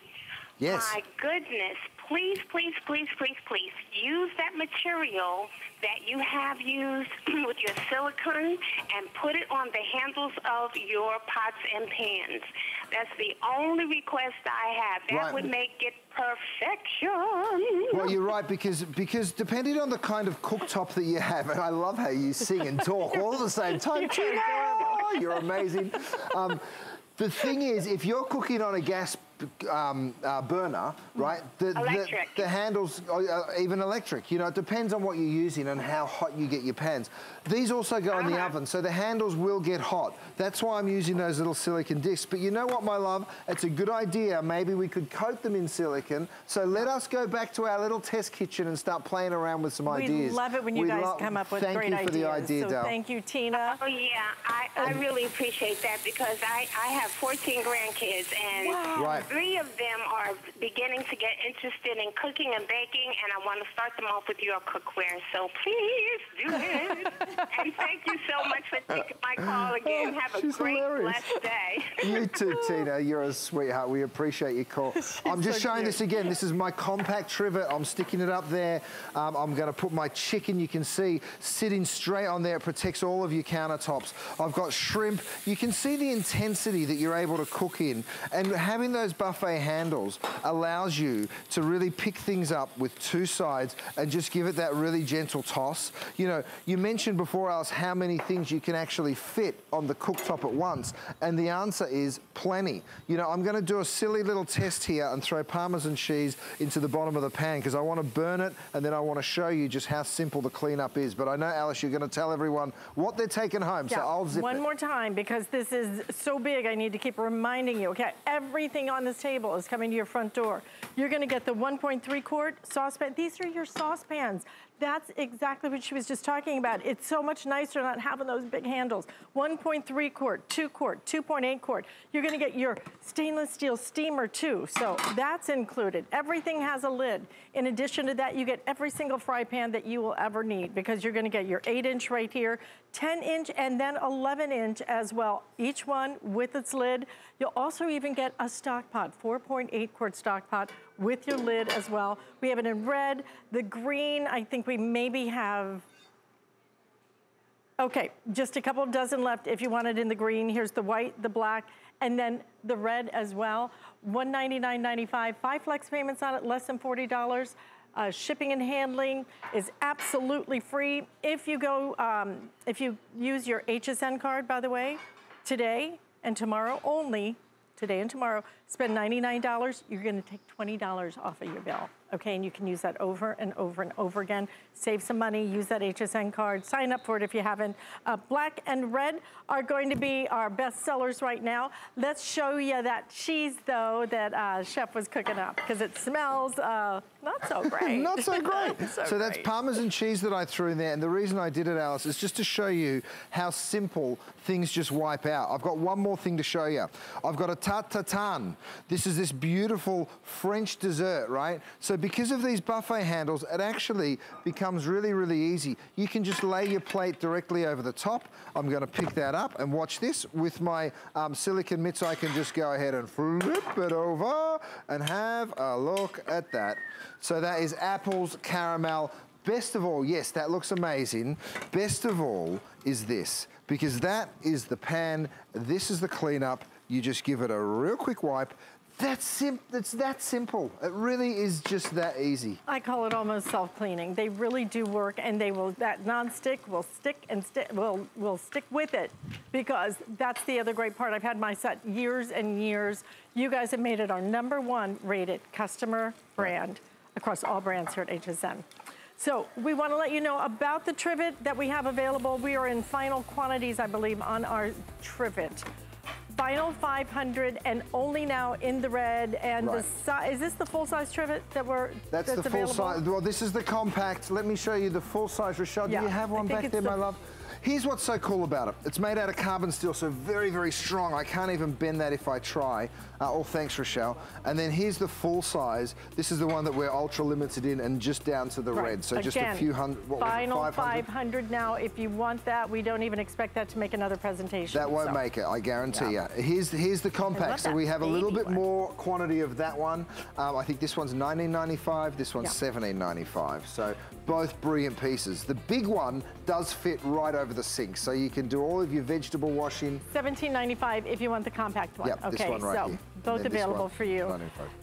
Yes. My goodness, please, please, please, please, please use that material that you have used with your silicone and put it on the handles of your pots and pans. That's the only request I have. That Right. would make it perfection. Well, you're right because because depending on the kind of cooktop that you have, and I love how you sing and talk all at the same time. You're amazing. Um, the thing is, if you're cooking on a gas um, uh, burner, right? The, the, Electric. the handles, uh, uh, even electric. You know, it depends on what you're using and how hot you get your pans. These also go in the Uh-huh. oven, so the handles will get hot. That's why I'm using those little silicon discs. But you know what, my love? It's a good idea. Maybe we could coat them in silicon. So let us go back to our little test kitchen and start playing around with some We ideas. love it when you We guys come up with thank great you for ideas. the idea, so Dal. thank you, Tina. Oh yeah, I, I really appreciate that because I, I have 14 grandkids and Wow. Right. Three of them are beginning to get interested in cooking and baking and I want to start them off with your cookware. So please do it. and thank you so much for taking my call again. Oh, have a great hilarious. blessed day. You too, Tina. You're a sweetheart. We appreciate your call. I'm just so showing cute. this again. This is my compact trivet. I'm sticking it up there. Um, I'm going to put my chicken, you can see, sitting straight on there. It protects all of your countertops. I've got shrimp. You can see the intensity that you're able to cook in. And having those buffet handles allows you to really pick things up with two sides and just give it that really gentle toss. You know, you mentioned before, Alyce, how many things you can actually fit on the cooktop at once. And the answer is plenty. You know, I'm going to do a silly little test here and throw Parmesan cheese into the bottom of the pan because I want to burn it and then I want to show you just how simple the cleanup is. But I know, Alyce, you're going to tell everyone what they're taking home. So I'll zip One it. more time because this is so big. I need to keep reminding you. Okay, everything on this table is coming to your front door. You're going to get the 1.3 quart saucepan. These are your saucepans. That's exactly what she was just talking about. It's so much nicer not having those big handles. 1.3 quart, 2 quart, 2.8 quart. You're gonna get your stainless steel steamer too, so that's included. Everything has a lid. In addition to that, you get every single fry pan that you will ever need because you're gonna get your 8 inch right here, 10 inch, and then 11 inch as well. Each one with its lid. You'll also even get a stock pot, 4.8 quart stock pot with your lid as well. We have it in red, the green, I think we maybe have Okay, just a couple dozen left if you want it in the green. Here's the white, the black, and then the red as well. $199.95, five flex payments on it, less than $40. Uh, shipping and handling is absolutely free. If you go, um, if you use your HSN card, by the way, today and tomorrow only, today and tomorrow, spend $99, you're gonna take $20 off of your bill, okay? And you can use that over and over and over again. Save some money, use that HSN card, sign up for it if you haven't. Uh, black and red are going to be our best sellers right now. Let's show you that cheese, though, that uh, Chef was cooking up, because it smells uh, not so great. Not so great. Not so that's. Parmesan cheese that I threw in there. And the reason I did it, Alyce, is just to show you how simple things just wipe out. I've got one more thing to show you. I've got a tarte This is this beautiful French dessert, right? So because of these buffet handles, it actually becomes really, really easy. You can just lay your plate directly over the top. I'm gonna pick that up and watch this. With my um, silicon mitts, I can just go ahead and flip it over and have a look at that. So that is apples, caramel. Best of all, yes, that looks amazing. Best of all is this, because that is the pan, this is the cleanup. You just give it a real quick wipe, That's sim- it's that simple. It really is just that easy. I call it almost self-cleaning. They really do work, and they will. That non-stick will stick and stick. Will will stick with it, because that's the other great part. I've had my set years and years. You guys have made it our number one rated customer brand across all brands here at HSN. So we want to let you know about the trivet that we have available. We are in final quantities, I believe, on our trivet. Final 500 and only now in the red. And Right. the is this the full size trivet that we're That's, the full-size. Well, this is the compact. Let me show you the full size. Rochelle, Yeah, do you have one back there, the- my love? Here's what's so cool about it. It's made out of carbon steel, so very, very strong. I can't even bend that if I try. Uh, all thanks, Rochelle. And then here's the full size. This is the one that we're ultra limited in and just down to the Right. red. So just a few hundred, what Final 500? 500 now. If you want that, we don't even expect that to make another presentation. That won't so. make it, I guarantee Yeah. you. Here's here's the compact. So we have a little bit one. more quantity of that one. Um, I think this one's 19.95. This one's Yeah. 17.95. So both brilliant pieces. The big one does fit right over the sink, so you can do all of your vegetable washing. 17.95 if you want the compact one. Yep, this okay, one right so here. both this available for you.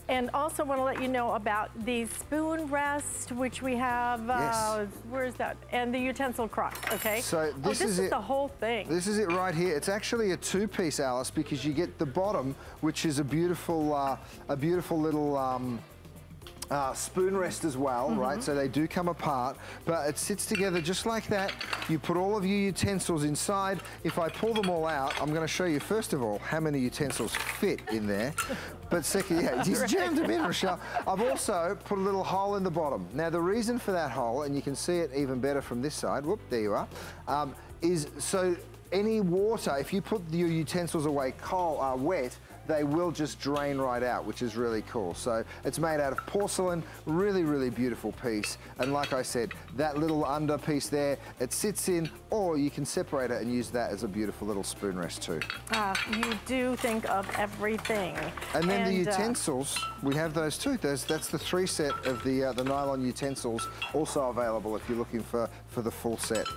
And also want to let you know about the spoon rest, which we have. Uh, where is that? And the utensil crock. Okay. So oh, this this is is the whole thing. This is it right here. It's actually a two-piece, Alyce, because you get the bottom, which is a beautiful, uh, a beautiful little. Um, uh, spoon rest as well, Mm-hmm. right? So they do come apart, but it sits together just like that. You put all of your utensils inside. If I pull them all out, I'm going to show you first of all how many utensils fit in there. But second, yeah, just jammed them in, Rochelle. I've also put a little hole in the bottom. Now the reason for that hole, and you can see it even better from this side. Whoop, there you are. Um, is so any water, if you put your utensils away cold, uh, wet, they will just drain right out, which is really cool. So it's made out of porcelain, really, really beautiful piece. And like I said, that little under piece there, it sits in, or you can separate it and use that as a beautiful little spoon rest too. Uh, you do think of everything. And then the uh, utensils, we have those too. There's, that's the three set of the, uh, the nylon utensils, also available if you're looking for, for the full set.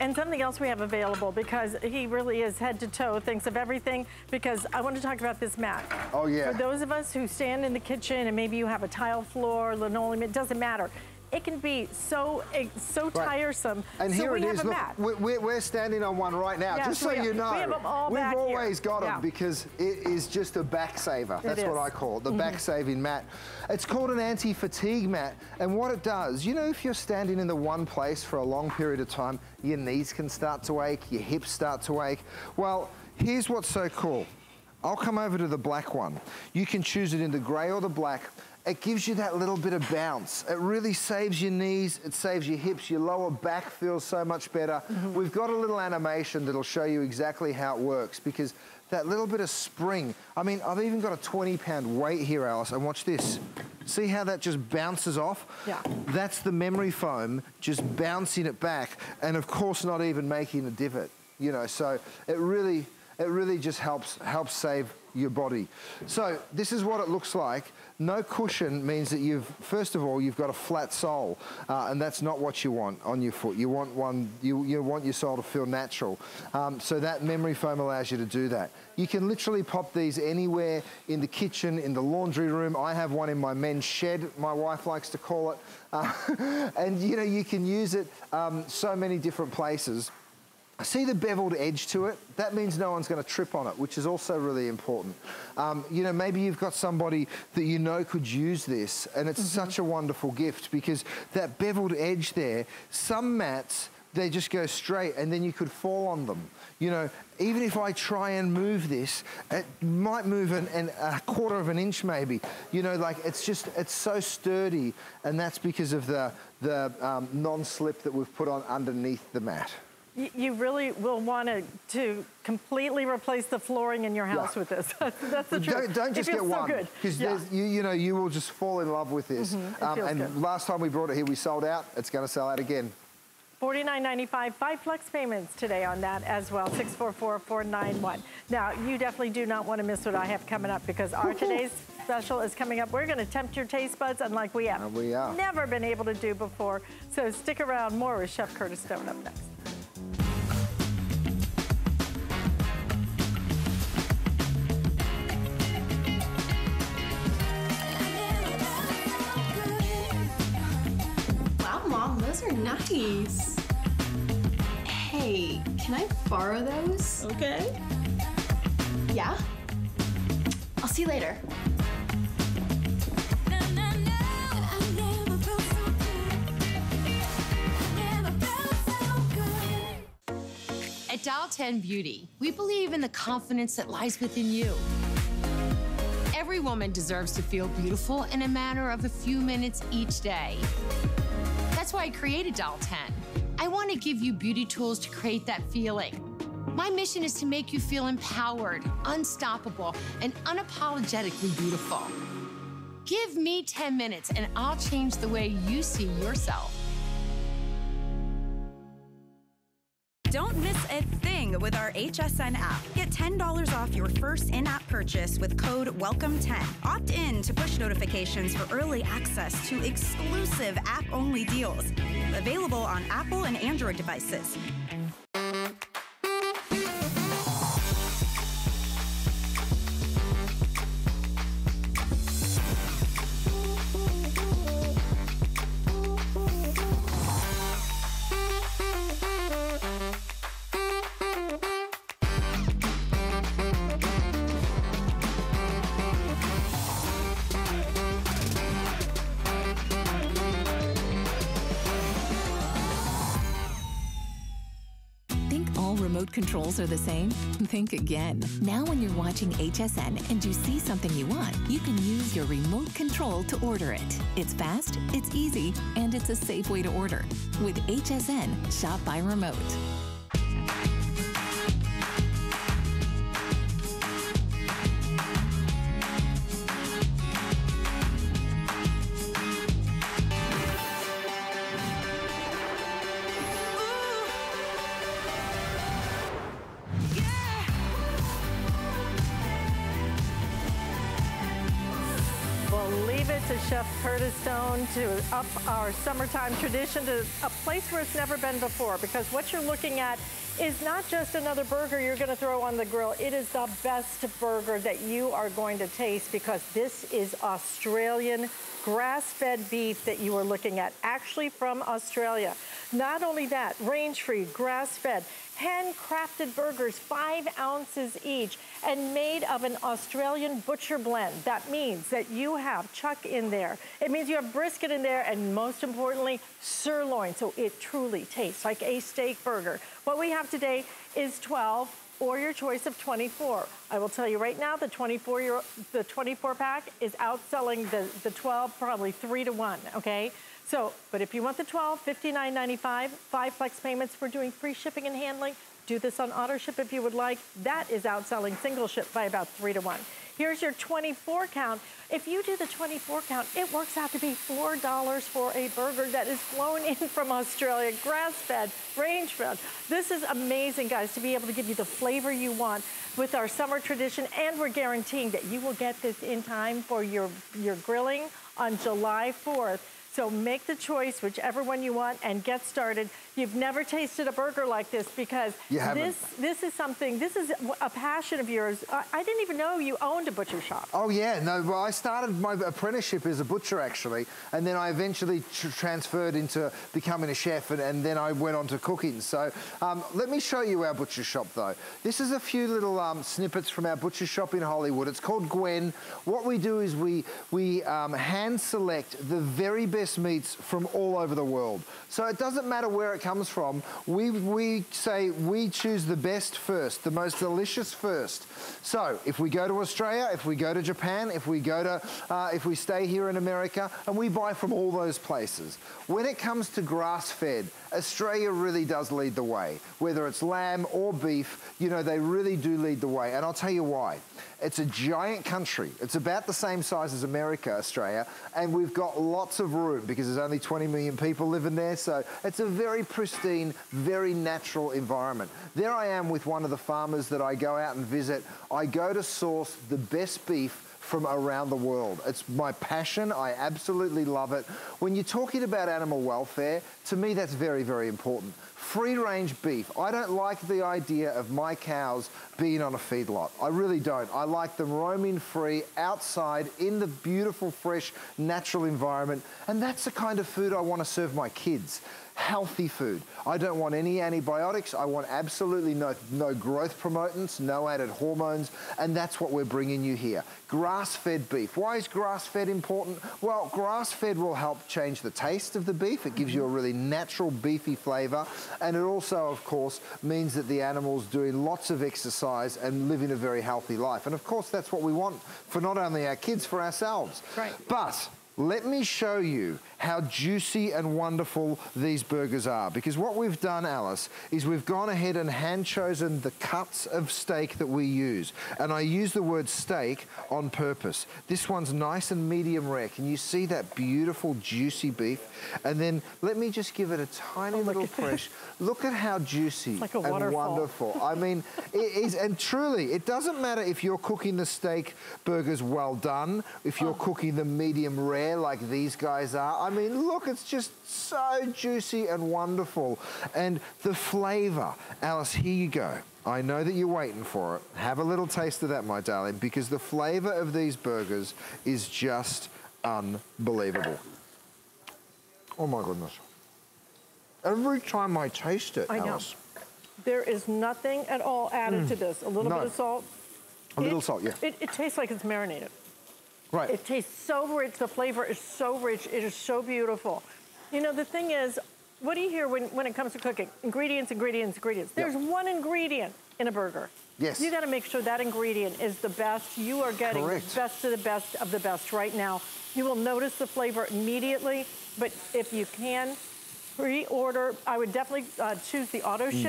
And something else we have available because he really is head to toe, thinks of everything. Because I want to talk about this mat. Oh, yeah. For those of us who stand in the kitchen and maybe you have a tile floor, linoleum, it doesn't matter. It can be so eh, so Right. tiresome. And so here we it have is. a Look, mat. we're, we're- standing on one right now, Yes, just so we you know. We have We've back here. always got them Yeah. because it is just a back saver. That's what. I call it, the back saving mat. It's called an anti-fatigue mat, and what it does, you know, if you're standing in the one place for a long period of time, your knees can start to ache, your hips start to ache. Well, here's what's so cool. I'll come over to the black one. You can choose it in the grey or the black. It gives you that little bit of bounce. It really saves your knees, it saves your hips, your lower back feels so much better. Mm-hmm. We've got a little animation that'll show you exactly how it works because that little bit of spring, I mean, I've even got a 20 pound weight here, Alyce, and watch this. See how that just bounces off? Yeah. That's the memory foam just bouncing it back and of course not even making a divot, you know, so it really, it really just helps, helps save your body. So this is what it looks like. No cushion means that you've, first of all, you've got a flat sole, uh, and that's not what you want on your foot. You want one, you, you want your sole to feel natural. Um, so that memory foam allows you to do that. You can literally pop these anywhere in the kitchen, in the laundry room. I have one in my men's shed, my wife likes to call it. Uh, and you know, you can use it um, so many different places. See the beveled edge to it? That means no one's going to trip on it, which is also really important. Um, you know, maybe you've got somebody that you know could use this, and it's such a wonderful gift because that beveled edge there, some mats, they just go straight and then you could fall on them. You know, even if I try and move this, it might move an, an, a quarter of an inch maybe. You know, like it's just, it's so sturdy, and that's because of the, the um, non-slip that we've put on underneath the mat. You really will want to, to completely replace the flooring in your house Yeah. with this. That's, the truth. Don't, don't just it get feels so one good. because Yeah. you, you know you will just fall in love with this. it Um, feels and good. last time we brought it here, we sold out. It's going to sell out again. $49.95, five flex payments today on that as well, 644-491. Now, you definitely do not want to miss what I have coming up because our today's special is coming up. We're going to tempt your taste buds unlike we have we never been able to do before. So stick around. More with Chef Curtis Stone up next. Nice. Hey, can I borrow those? Okay. Yeah? I'll see you later. At Doll 10 Beauty, we believe in the confidence that lies within you. Every woman deserves to feel beautiful in a matter of a few minutes each day. That's why I created Doll 10. I want to give you beauty tools to create that feeling. My mission is to make you feel empowered, unstoppable, and unapologetically beautiful. Give me 10 minutes and I'll change the way you see yourself. Don't miss a thing with our HSN app. Get $10 off your first in app purchase with code WELCOME10. Opt in to push notifications for early access to exclusive app only deals. Available on Apple and Android devices. Think again. Now, when you're watching HSN and you see something you want, you can use your remote control to order it. It's fast, it's easy, and it's a safe way to order. With HSN, shop by remote. To up our summertime tradition to a place where it's never been before because what you're looking at is not just another burger you're going to throw on the grill. It is the best burger that you are going to taste because this is Australian grass-fed beef that you are looking at, actually from Australia. Not only that, range-free, grass-fed, handcrafted burgers, five ounces each, and made of an Australian butcher blend. That means that you have chuck in there. It means you have brisket in there, and most importantly, sirloin. So it truly tastes like a steak burger. What we have today is 12 or your choice of 24. I will tell you right now, the 24 year, the 24 pack is outselling the, the 12 probably three to one, okay? So, but if you want the 12, $59.95, five flex payments, we're doing free shipping and handling. Do this on auto ship if you would like. That is outselling single ship by about three to one. Here's your 24 count. If you do the 24 count, it works out to be $4 for a burger that is flown in from Australia, grass-fed, range-fed. This is amazing, guys, to be able to give you the flavor you want with our summer tradition, and we're guaranteeing that you will get this in time for your, your grilling on July 4th. So make the choice, whichever one you want, and get started. You've never tasted a burger like this because this this is something. This is a passion of yours. I, I didn't even know you owned a butcher shop. Oh yeah, no. Well, I started my apprenticeship as a butcher actually, and then I eventually tr- transferred into becoming a chef, and, and then I went on to cooking. So um, let me show you our butcher shop though. This is a few little um, snippets from our butcher shop in Hollywood. It's called Gwen. What we do is we we um, hand select the very best meats from all over the world. So it doesn't matter where it comes from. We we say we choose the best first, the most delicious first. So if we go to Australia, if we go to Japan, if we go to, uh, if we stay here in America, and we buy from all those places. When it comes to grass-fed, Australia really does lead the way. Whether it's lamb or beef, you know, they really do lead the way. And I'll tell you why. It's a giant country. It's about the same size as America, Australia, and we've got lots of room because there's only 20 million people living there. So it's a very pristine, very natural environment. There I am with one of the farmers that I go out and visit. I go to source the best beef from around the world. It's my passion. I absolutely love it. When you're talking about animal welfare, To me, that's very, very important. Free range beef. I don't like the idea of my cows being on a feedlot. I really don't. I like them roaming free outside in the beautiful, fresh, natural environment. And that's the kind of food I want to serve my kids healthy food. I don't want any antibiotics. I want absolutely no, no growth promotants, no added hormones, and that's what we're bringing you here. Grass-fed beef. Why is grass-fed important? Well, grass-fed will help change the taste of the beef. It gives you a really natural beefy flavor, and it also, of course, means that the animal's doing lots of exercise and living a very healthy life. And of course, that's what we want for not only our kids, for ourselves. Right. But let me show you how juicy and wonderful these burgers are. Because what we've done, Alyce, is we've gone ahead and hand chosen the cuts of steak that we use. And I use the word steak on purpose. This one's nice and medium rare. Can you see that beautiful juicy beef? And then let me just give it a tiny little fresh. Look at how juicy like and waterfall. wonderful. I mean, it is, and truly, it doesn't matter if you're cooking the steak burgers well done, if you're cooking them medium rare like these guys are. I mean, look, it's just so juicy and wonderful. And the flavor, Alyce, here you go. I know that you're waiting for it. Have a little taste of that, my darling, because the flavor of these burgers is just unbelievable. Oh my goodness. Every time I taste it, I know. Alyce, There is nothing at all added to this. A little Mm. No. bit of salt. a little salt, yeah. It, it tastes like it's marinated. Right. It tastes so rich. The flavor is so rich. It is so beautiful. You know, the thing is, what do you hear when, when it comes to cooking? Ingredients, ingredients, ingredients. Yep. There's one ingredient in a burger. Yes. You got to make sure that ingredient is the best. You are getting Correct. the best of the best of the best right now. You will notice the flavor immediately, but if you can pre-order, I would definitely uh, choose the auto Mm.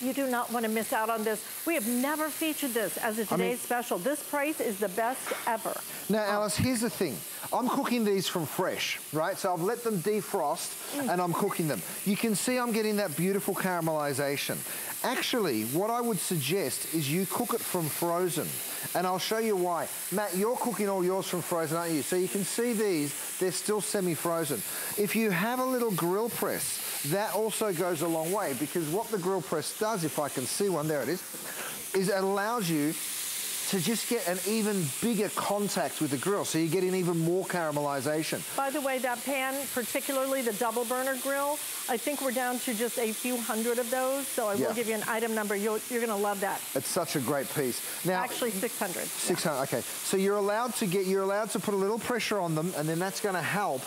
You do not want to miss out on this. We have never featured this as a I mean- special. This price is the best ever. Now, Alyce, here's the thing. I'm cooking these from fresh, right? So I've let them defrost mm. and I'm cooking them. You can see I'm getting that beautiful caramelization. Actually, what I would suggest is you cook it from frozen. And I'll show you why. Matt, you're cooking all yours from frozen, aren't you? So you can see these, they're still semi-frozen. If you have a little grill press, that also goes a long way because what the grill press does, if I can see one, there it is, is it allows you to just get an even bigger contact with the grill. So you're getting even more caramelization. By the way, that pan, particularly the double burner grill, I think we're down to just a few hundred of those. So I Yeah. will give you an item number. You'll, you're going to love that. It's such a great piece. Now, Actually, 600. 600, okay. So you're allowed to get, you're allowed to put a little pressure on them and then that's gonna help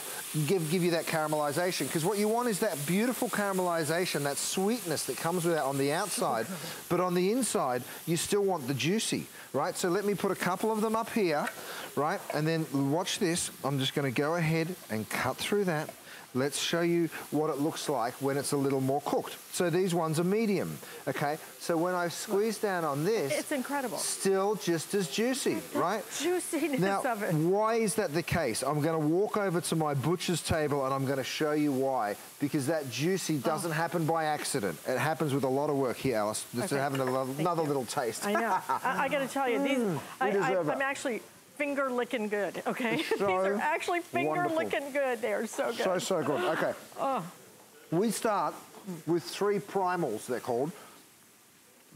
give, give you that caramelization. Because what you want is that beautiful caramelization, that sweetness that comes with that on the outside, but on the inside, you still want the juicy, right? So let me put a couple of them up here, right? And then watch this. I'm just gonna go ahead and cut through that. Let's show you what it looks like when it's a little more cooked. So these ones are medium, okay? So when I squeeze down on this, It's incredible. still just as juicy, right? Juiciness Now, of it. why is that the case? I'm going to walk over to my butcher's table and I'm going to show you why. Because that juicy doesn't happen by accident. It happens with a lot of work here, Alyce. Just Okay. having another little taste. I know. I, I got to tell you, these, Mm, I, I. I'm actually finger licking good, okay? These are actually finger wonderful. licking good. They are so good. So, so good. Okay. Oh. We start with three primals, they're called.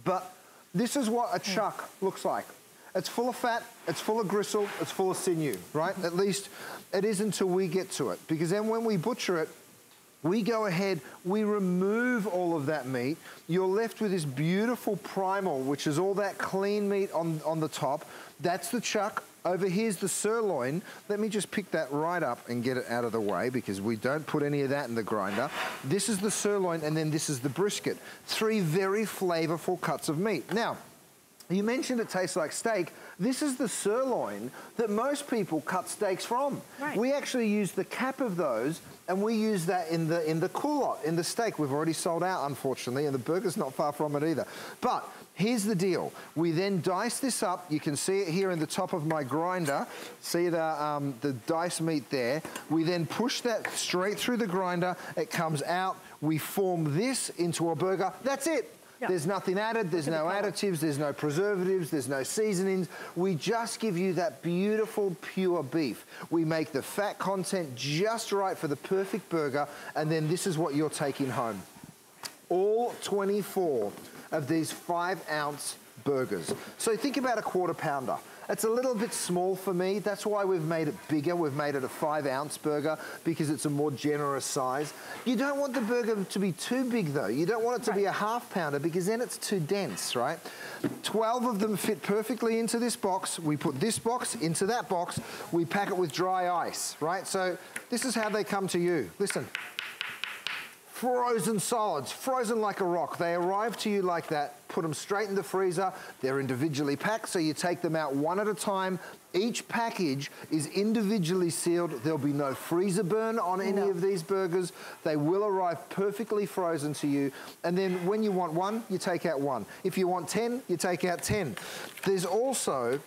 But this is what a chuck looks like. It's full of fat, it's full of gristle, it's full of sinew, right? At least it is until we get to it. Because then when we butcher it, we go ahead, we remove all of that meat. You're left with this beautiful primal, which is all that clean meat on, on the top. That's the chuck. Over here's the sirloin. Let me just pick that right up and get it out of the way because we don't put any of that in the grinder. This is the sirloin and then this is the brisket. Three very flavorful cuts of meat. Now, you mentioned it tastes like steak. This is the sirloin that most people cut steaks from. Right. We actually use the cap of those and we use that in the in the culotte, in the steak. We've already sold out, unfortunately, and the burger's not far from it either. But here's the deal. We then dice this up. You can see it here in the top of my grinder. See the, um, the diced meat there. We then push that straight through the grinder. It comes out. We form this into a burger. That's it. Yeah. There's nothing added, there's no the additives, there's no preservatives, there's no seasonings. We just give you that beautiful, pure beef. We make the fat content just right for the perfect burger, and then this is what you're taking home all 24 of these five ounce burgers. So think about a quarter pounder. It's a little bit small for me. That's why we've made it bigger. We've made it a five ounce burger because it's a more generous size. You don't want the burger to be too big though. You don't want it to be a half pounder because then it's too dense, right? 12 of them fit perfectly into this box. We put this box into that box. We pack it with dry ice, right? So this is how they come to you. Listen frozen solids, frozen like a rock. They arrive to you like that, put them straight in the freezer. They're individually packed, so you take them out one at a time. Each package is individually sealed. There'll be no freezer burn on any No. of these burgers. They will arrive perfectly frozen to you. And then when you want one, you take out one. If you want 10, you take out 10. There's also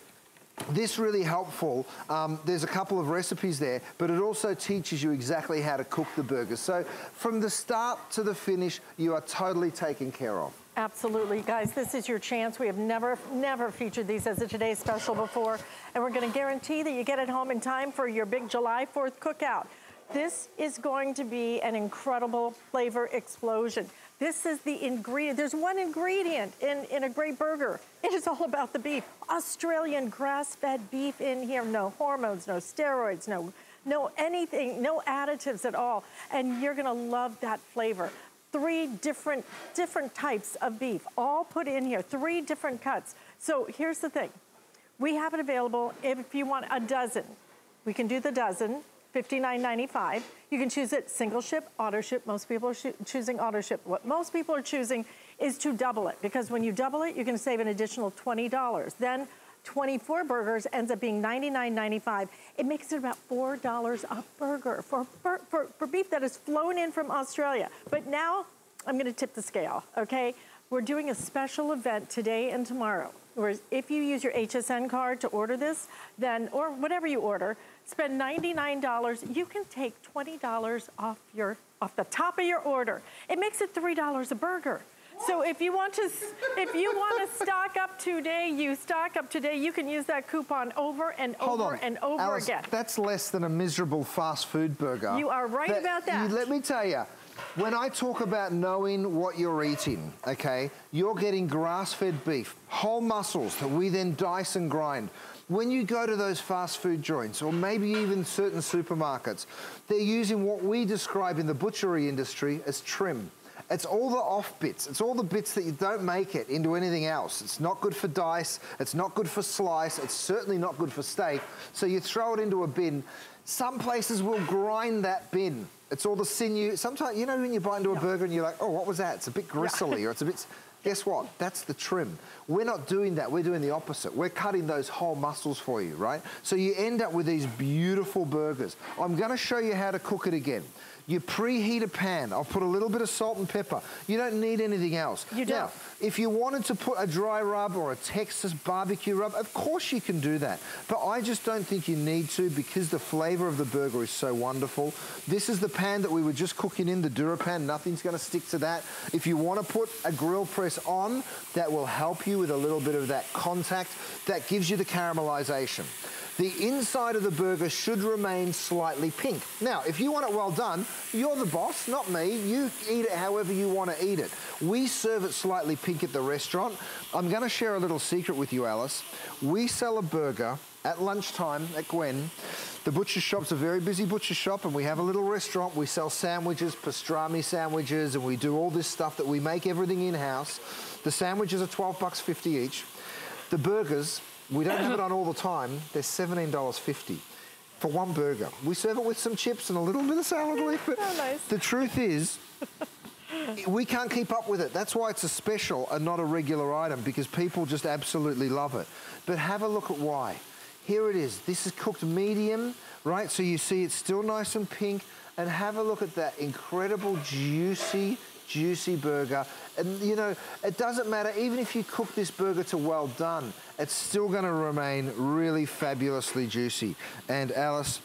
this really helpful. Um, there's a couple of recipes there, but it also teaches you exactly how to cook the burgers. So from the start to the finish, you are totally taken care of. Absolutely, guys, this is your chance. We have never, never featured these as a today's special before, and we're gonna guarantee that you get it home in time for your big July 4th cookout. This is going to be an incredible flavor explosion. This is the ingredient. There's one ingredient in, in a great burger. It is all about the beef. Australian grass-fed beef in here. No hormones, no steroids, no, no anything, no additives at all. And you're gonna love that flavor. Three different, different types of beef, all put in here, three different cuts. So here's the thing. We have it available if you want a dozen. We can do the dozen, $59.95. You can choose it single ship, auto ship. Most people are choosing auto ship. What most people are choosing is to double it because when you double it, you can save an additional $20. Then 24 burgers ends up being $99.95. It makes it about $4 a burger for, for, for, for beef that is flown in from Australia. But now I'm gonna tip the scale, okay? We're doing a special event today and tomorrow. Whereas if you use your HSN card to order this, then, or whatever you order, spend $99, you can take $20 off your, off the top of your order. It makes it $3 a burger. So if you want to, if you want to stock up today, you stock up today. You can use that coupon over and Hold over on. and over Alyce, again. That's less than a miserable fast food burger. You are right about that. you- let me tell you, when I talk about knowing what you're eating, okay, you're getting grass-fed beef, whole muscles that we then dice and grind. When you go to those fast food joints, or maybe even certain supermarkets, they're using what we describe in the butchery industry as trim. It's all the off bits. It's all the bits that you don't make it into anything else. It's not good for dice. It's not good for slice. It's certainly not good for steak. So you throw it into a bin. Some places will grind that bin. It's all the sinew. Sometimes, you know, when you bite into a burger and you're like, oh, what was that? It's a bit gristly or it's a bit. Guess what? That's the trim. We're not doing that. We're doing the opposite. We're cutting those whole muscles for you, right? So you end up with these beautiful burgers. I'm going to show you how to cook it again. You preheat a pan. I'll put a little bit of salt and pepper. You don't need anything else. You don't. Now, if you wanted to put a dry rub or a Texas barbecue rub, of course you can do that. But I just don't think you need to because the flavor of the burger is so wonderful. This is the pan that we were just cooking in, the DuraPan. Nothing's going to stick to that. If you want to put a grill press on, that will help you with a little bit of that contact. That gives you the caramelization. The inside of the burger should remain slightly pink. Now, if you want it well done, you're the boss, not me. You eat it however you want to eat it. We serve it slightly pink at the restaurant. I'm going to share a little secret with you, Alyce. We sell a burger at lunchtime at Gwen. The butcher shop's a very busy butcher shop, and we have a little restaurant. We sell sandwiches, pastrami sandwiches, and we do all this stuff that we make everything in-house. The sandwiches are 12 bucks 50 each. The burgers, we don't have it on all the time. They're $17.50 for one burger. We serve it with some chips and a little bit of salad leaf. But Oh, nice. the truth is, we can't keep up with it. That's why it's a special and not a regular item because people just absolutely love it. But have a look at why. Here it is. This is cooked medium, right? So you see it's still nice and pink. And have a look at that incredible juicy, juicy burger. And you know, it doesn't matter, even if you cook this burger to well done, it's still gonna remain really fabulously juicy. And Alyce,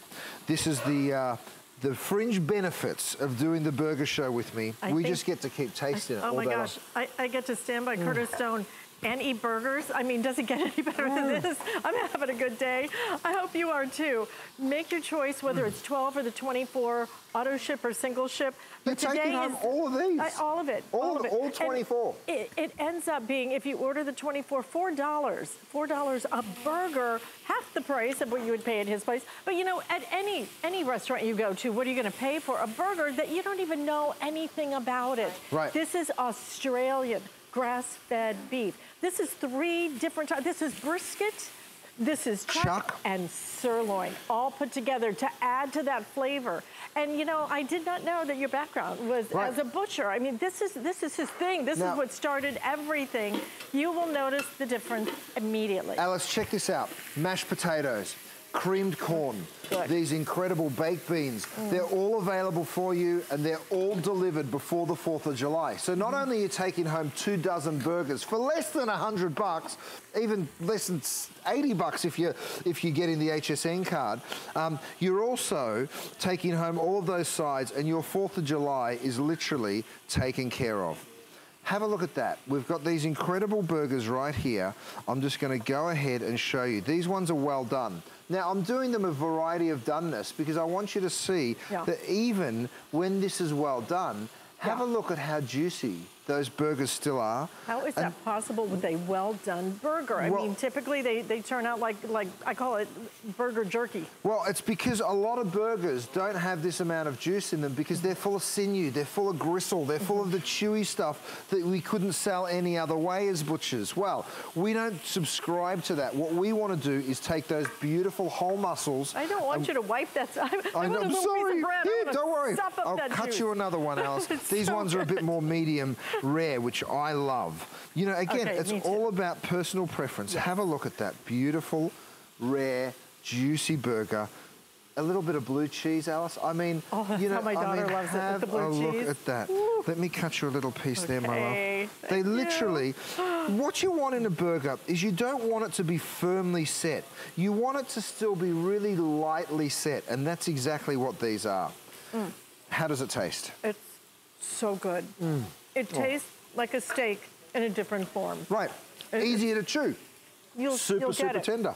this is the, uh, the fringe benefits of doing the burger show with me, I we just get to keep tasting it Oh my gosh, I, I get to stand by Mm. Curtis Stone and eat burgers. I mean, does it get any better Mm. than this? I'm having a good day. I hope you are too. Make your choice, whether Mm. it's 12 or the 24, auto ship or single ship. You're today is- all of these? I- all of it. All all of- it. all 24. It, it ends up being, if you order the 24, $4. $4 a burger, half the price of what you would pay at his place. But you know, at any any restaurant you go to, what are you going to pay for a burger that you don't even know anything about it? Right. This is Australian grass-fed beef. This is three different. This is brisket, this is chuck, Chuck. and sirloin, all put together to add to that flavor. And you know, I did not know that your background was Right. as a butcher. I mean, this is this is his thing. This Now- is what started everything. You will notice the difference immediately. Alyce, check this out. Mashed potatoes, creamed corn, Good. these incredible baked beans. They're all available for you and they're all delivered before the 4th of July. So not only are you taking home two dozen burgers for less than 100 bucks, even less than 80 bucks if you're, if you're getting the HSN card, um, you're also taking home all of those sides and your 4th of July is literally taken care of. Have a look at that. We've got these incredible burgers right here. I'm just going to go ahead and show you. These ones are well done. Now, I'm doing them a variety of doneness because I want you to see Yeah. that even when this is well done, have a look at how juicy those burgers still are. How is And- that possible with a well-done burger? I Well- mean, typically they, they turn out like, like, I call it burger jerky. Well, it's because a lot of burgers don't have this amount of juice in them because they're full of sinew, they're full of gristle, they're full of the chewy stuff that we couldn't sell any other way as butchers. Well, we don't subscribe to that. What we want to do is take those beautiful whole muscles. I don't want you to wipe that. I, I I know, I'm sorry. piece of bread. I Here, don't worry. I'll cut juice. you another one, Alyce. These so ones are a bit more medium rare, which I love. You know, again, Okay, it's too. all about personal preference. Have a look at that beautiful, rare, juicy burger. A little bit of blue cheese, Alyce. I mean, Oh, you know, my I mean, loves it, with have the blue a look at that. Woo. Let me cut you a little piece there, my Okay, love. They you. literally, what you want in a burger is you don't want it to be firmly set. You want it to still be really lightly set, and that's exactly what these are. Mm. How does it taste? It's so good. It Oh. tastes like a steak in a different form. Right. It- Easier to chew. You'll, super, you'll super it. tender.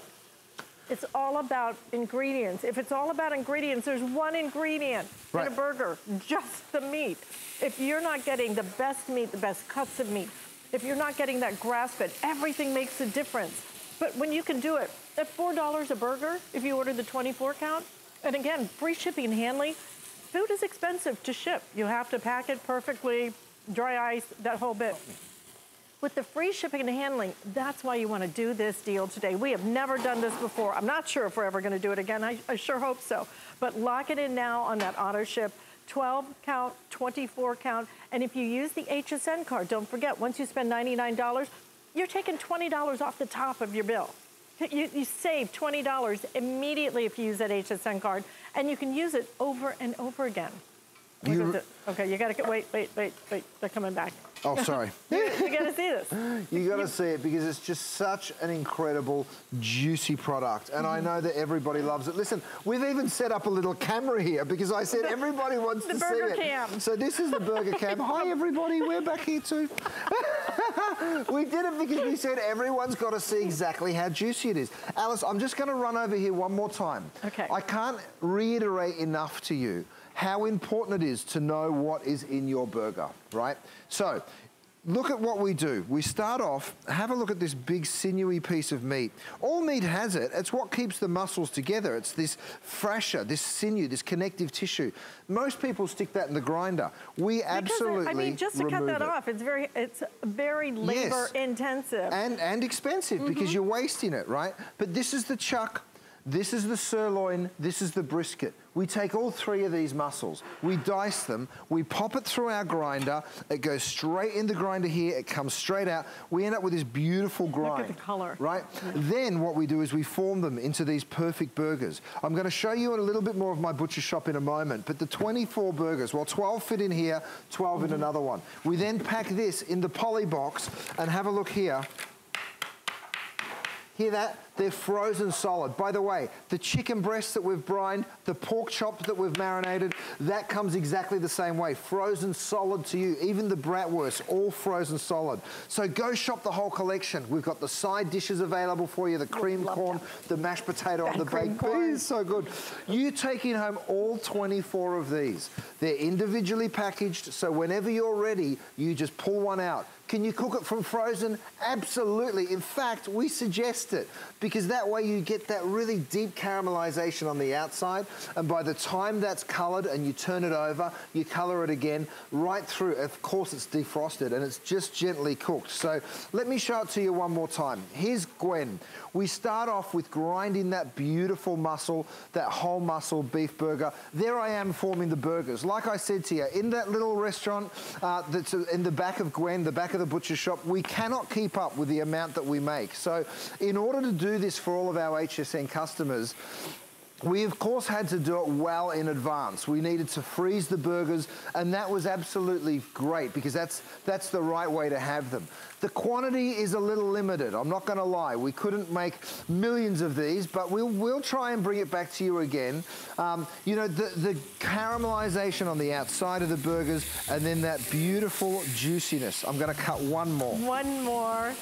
It's all about ingredients. If it's all about ingredients, there's one ingredient in a burger, just the meat. If you're not getting the best meat, the best cuts of meat, if you're not getting that grass-fed, everything makes a difference. But when you can do it at $4 a burger, if you order the 24 count, and again, free shipping and handling, food is expensive to ship. You have to pack it perfectly, dry ice, that whole bit. With the free shipping and handling, that's why you want to do this deal today. We have never done this before. I'm not sure if we're ever going to do it again. I, I sure hope so. But lock it in now on that auto ship. 12 count, 24 count. And if you use the HSN card, don't forget, once you spend $99, you're taking $20 off the top of your bill. You, you save $20 immediately if you use that HSN card, and you can use it over and over again. You okay, you gotta get, wait, wait, wait, wait, they're coming back. Oh, sorry. you, you gotta see this. You got to see it because it's just such an incredible, juicy product. And Mm-hmm. I know that everybody loves it. Listen, we've even set up a little camera here because I said everybody wants to see it. cam. So this is the burger cam. Hi, everybody. We're back here too. we did it because we said everyone's got to see exactly how juicy it is. Alyce, I'm just going to run over here one more time. Okay. I can't reiterate enough to you how important it is to know what is in your burger, right? So, look at what we do. We start off, have a look at this big sinewy piece of meat. All meat has it. It's what keeps the muscles together. It's this fascia, this sinew, this connective tissue. Most people stick that in the grinder. We absolutely Because, I mean, just to cut that it. off, it's very, it's very labor intensive. And, and expensive Mm-hmm. because you're wasting it, right? But this is the chuck, this is the sirloin, this is the brisket. We take all three of these muscles, we dice them, we pop it through our grinder, it goes straight in the grinder here, it comes straight out. We end up with this beautiful grind. Look at the color. Right? Then what we do is we form them into these perfect burgers. I'm going to show you a little bit more of my butcher shop in a moment, but the 24 burgers, well, 12 fit in here, 12 in another one. We then pack this in the poly box and have a look here. Hear that? They're frozen solid. By the way, the chicken breast that we've brined, the pork chop that we've marinated, that comes exactly the same way. Frozen solid to you. Even the bratwurst, all frozen solid. So go shop the whole collection. We've got the side dishes available for you, the cream corn, the mashed potato on That the baked peas. So good. You taking home all 24 of these. They're individually packaged, so whenever you're ready, you just pull one out. Can you cook it from frozen? Absolutely. In fact, we suggest it because that way you get that really deep caramelization on the outside. And by the time that's colored and you turn it over, you color it again right through. Of course, it's defrosted and it's just gently cooked. So let me show it to you one more time. Here's Gwen. We start off with grinding that beautiful muscle, that whole muscle beef burger. There I am forming the burgers. Like I said to you, in that little restaurant uh, that's in the back of Gwen, the back of the butcher shop, we cannot keep up with the amount that we make. So in order to do this for all of our HSN customers, we of course had to do it well in advance. We needed to freeze the burgers and that was absolutely great because that's that's the right way to have them. The quantity is a little limited, I'm not gonna lie. We couldn't make millions of these, but we'll, we'll try and bring it back to you again. Um, you know, the, the caramelization on the outside of the burgers and then that beautiful juiciness. I'm gonna cut one more. One more.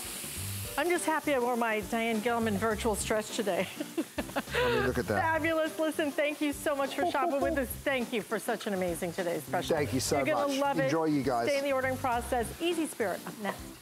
I'm just happy I wore my Diane Gilman virtual stretch today. Let me look at that. Fabulous. Listen, thank you so much for shopping with us. Thank you for such an amazing today's special. Thank you so You're gonna much. love it. Enjoy you guys. Stay in the ordering process. Easy Spirit up next.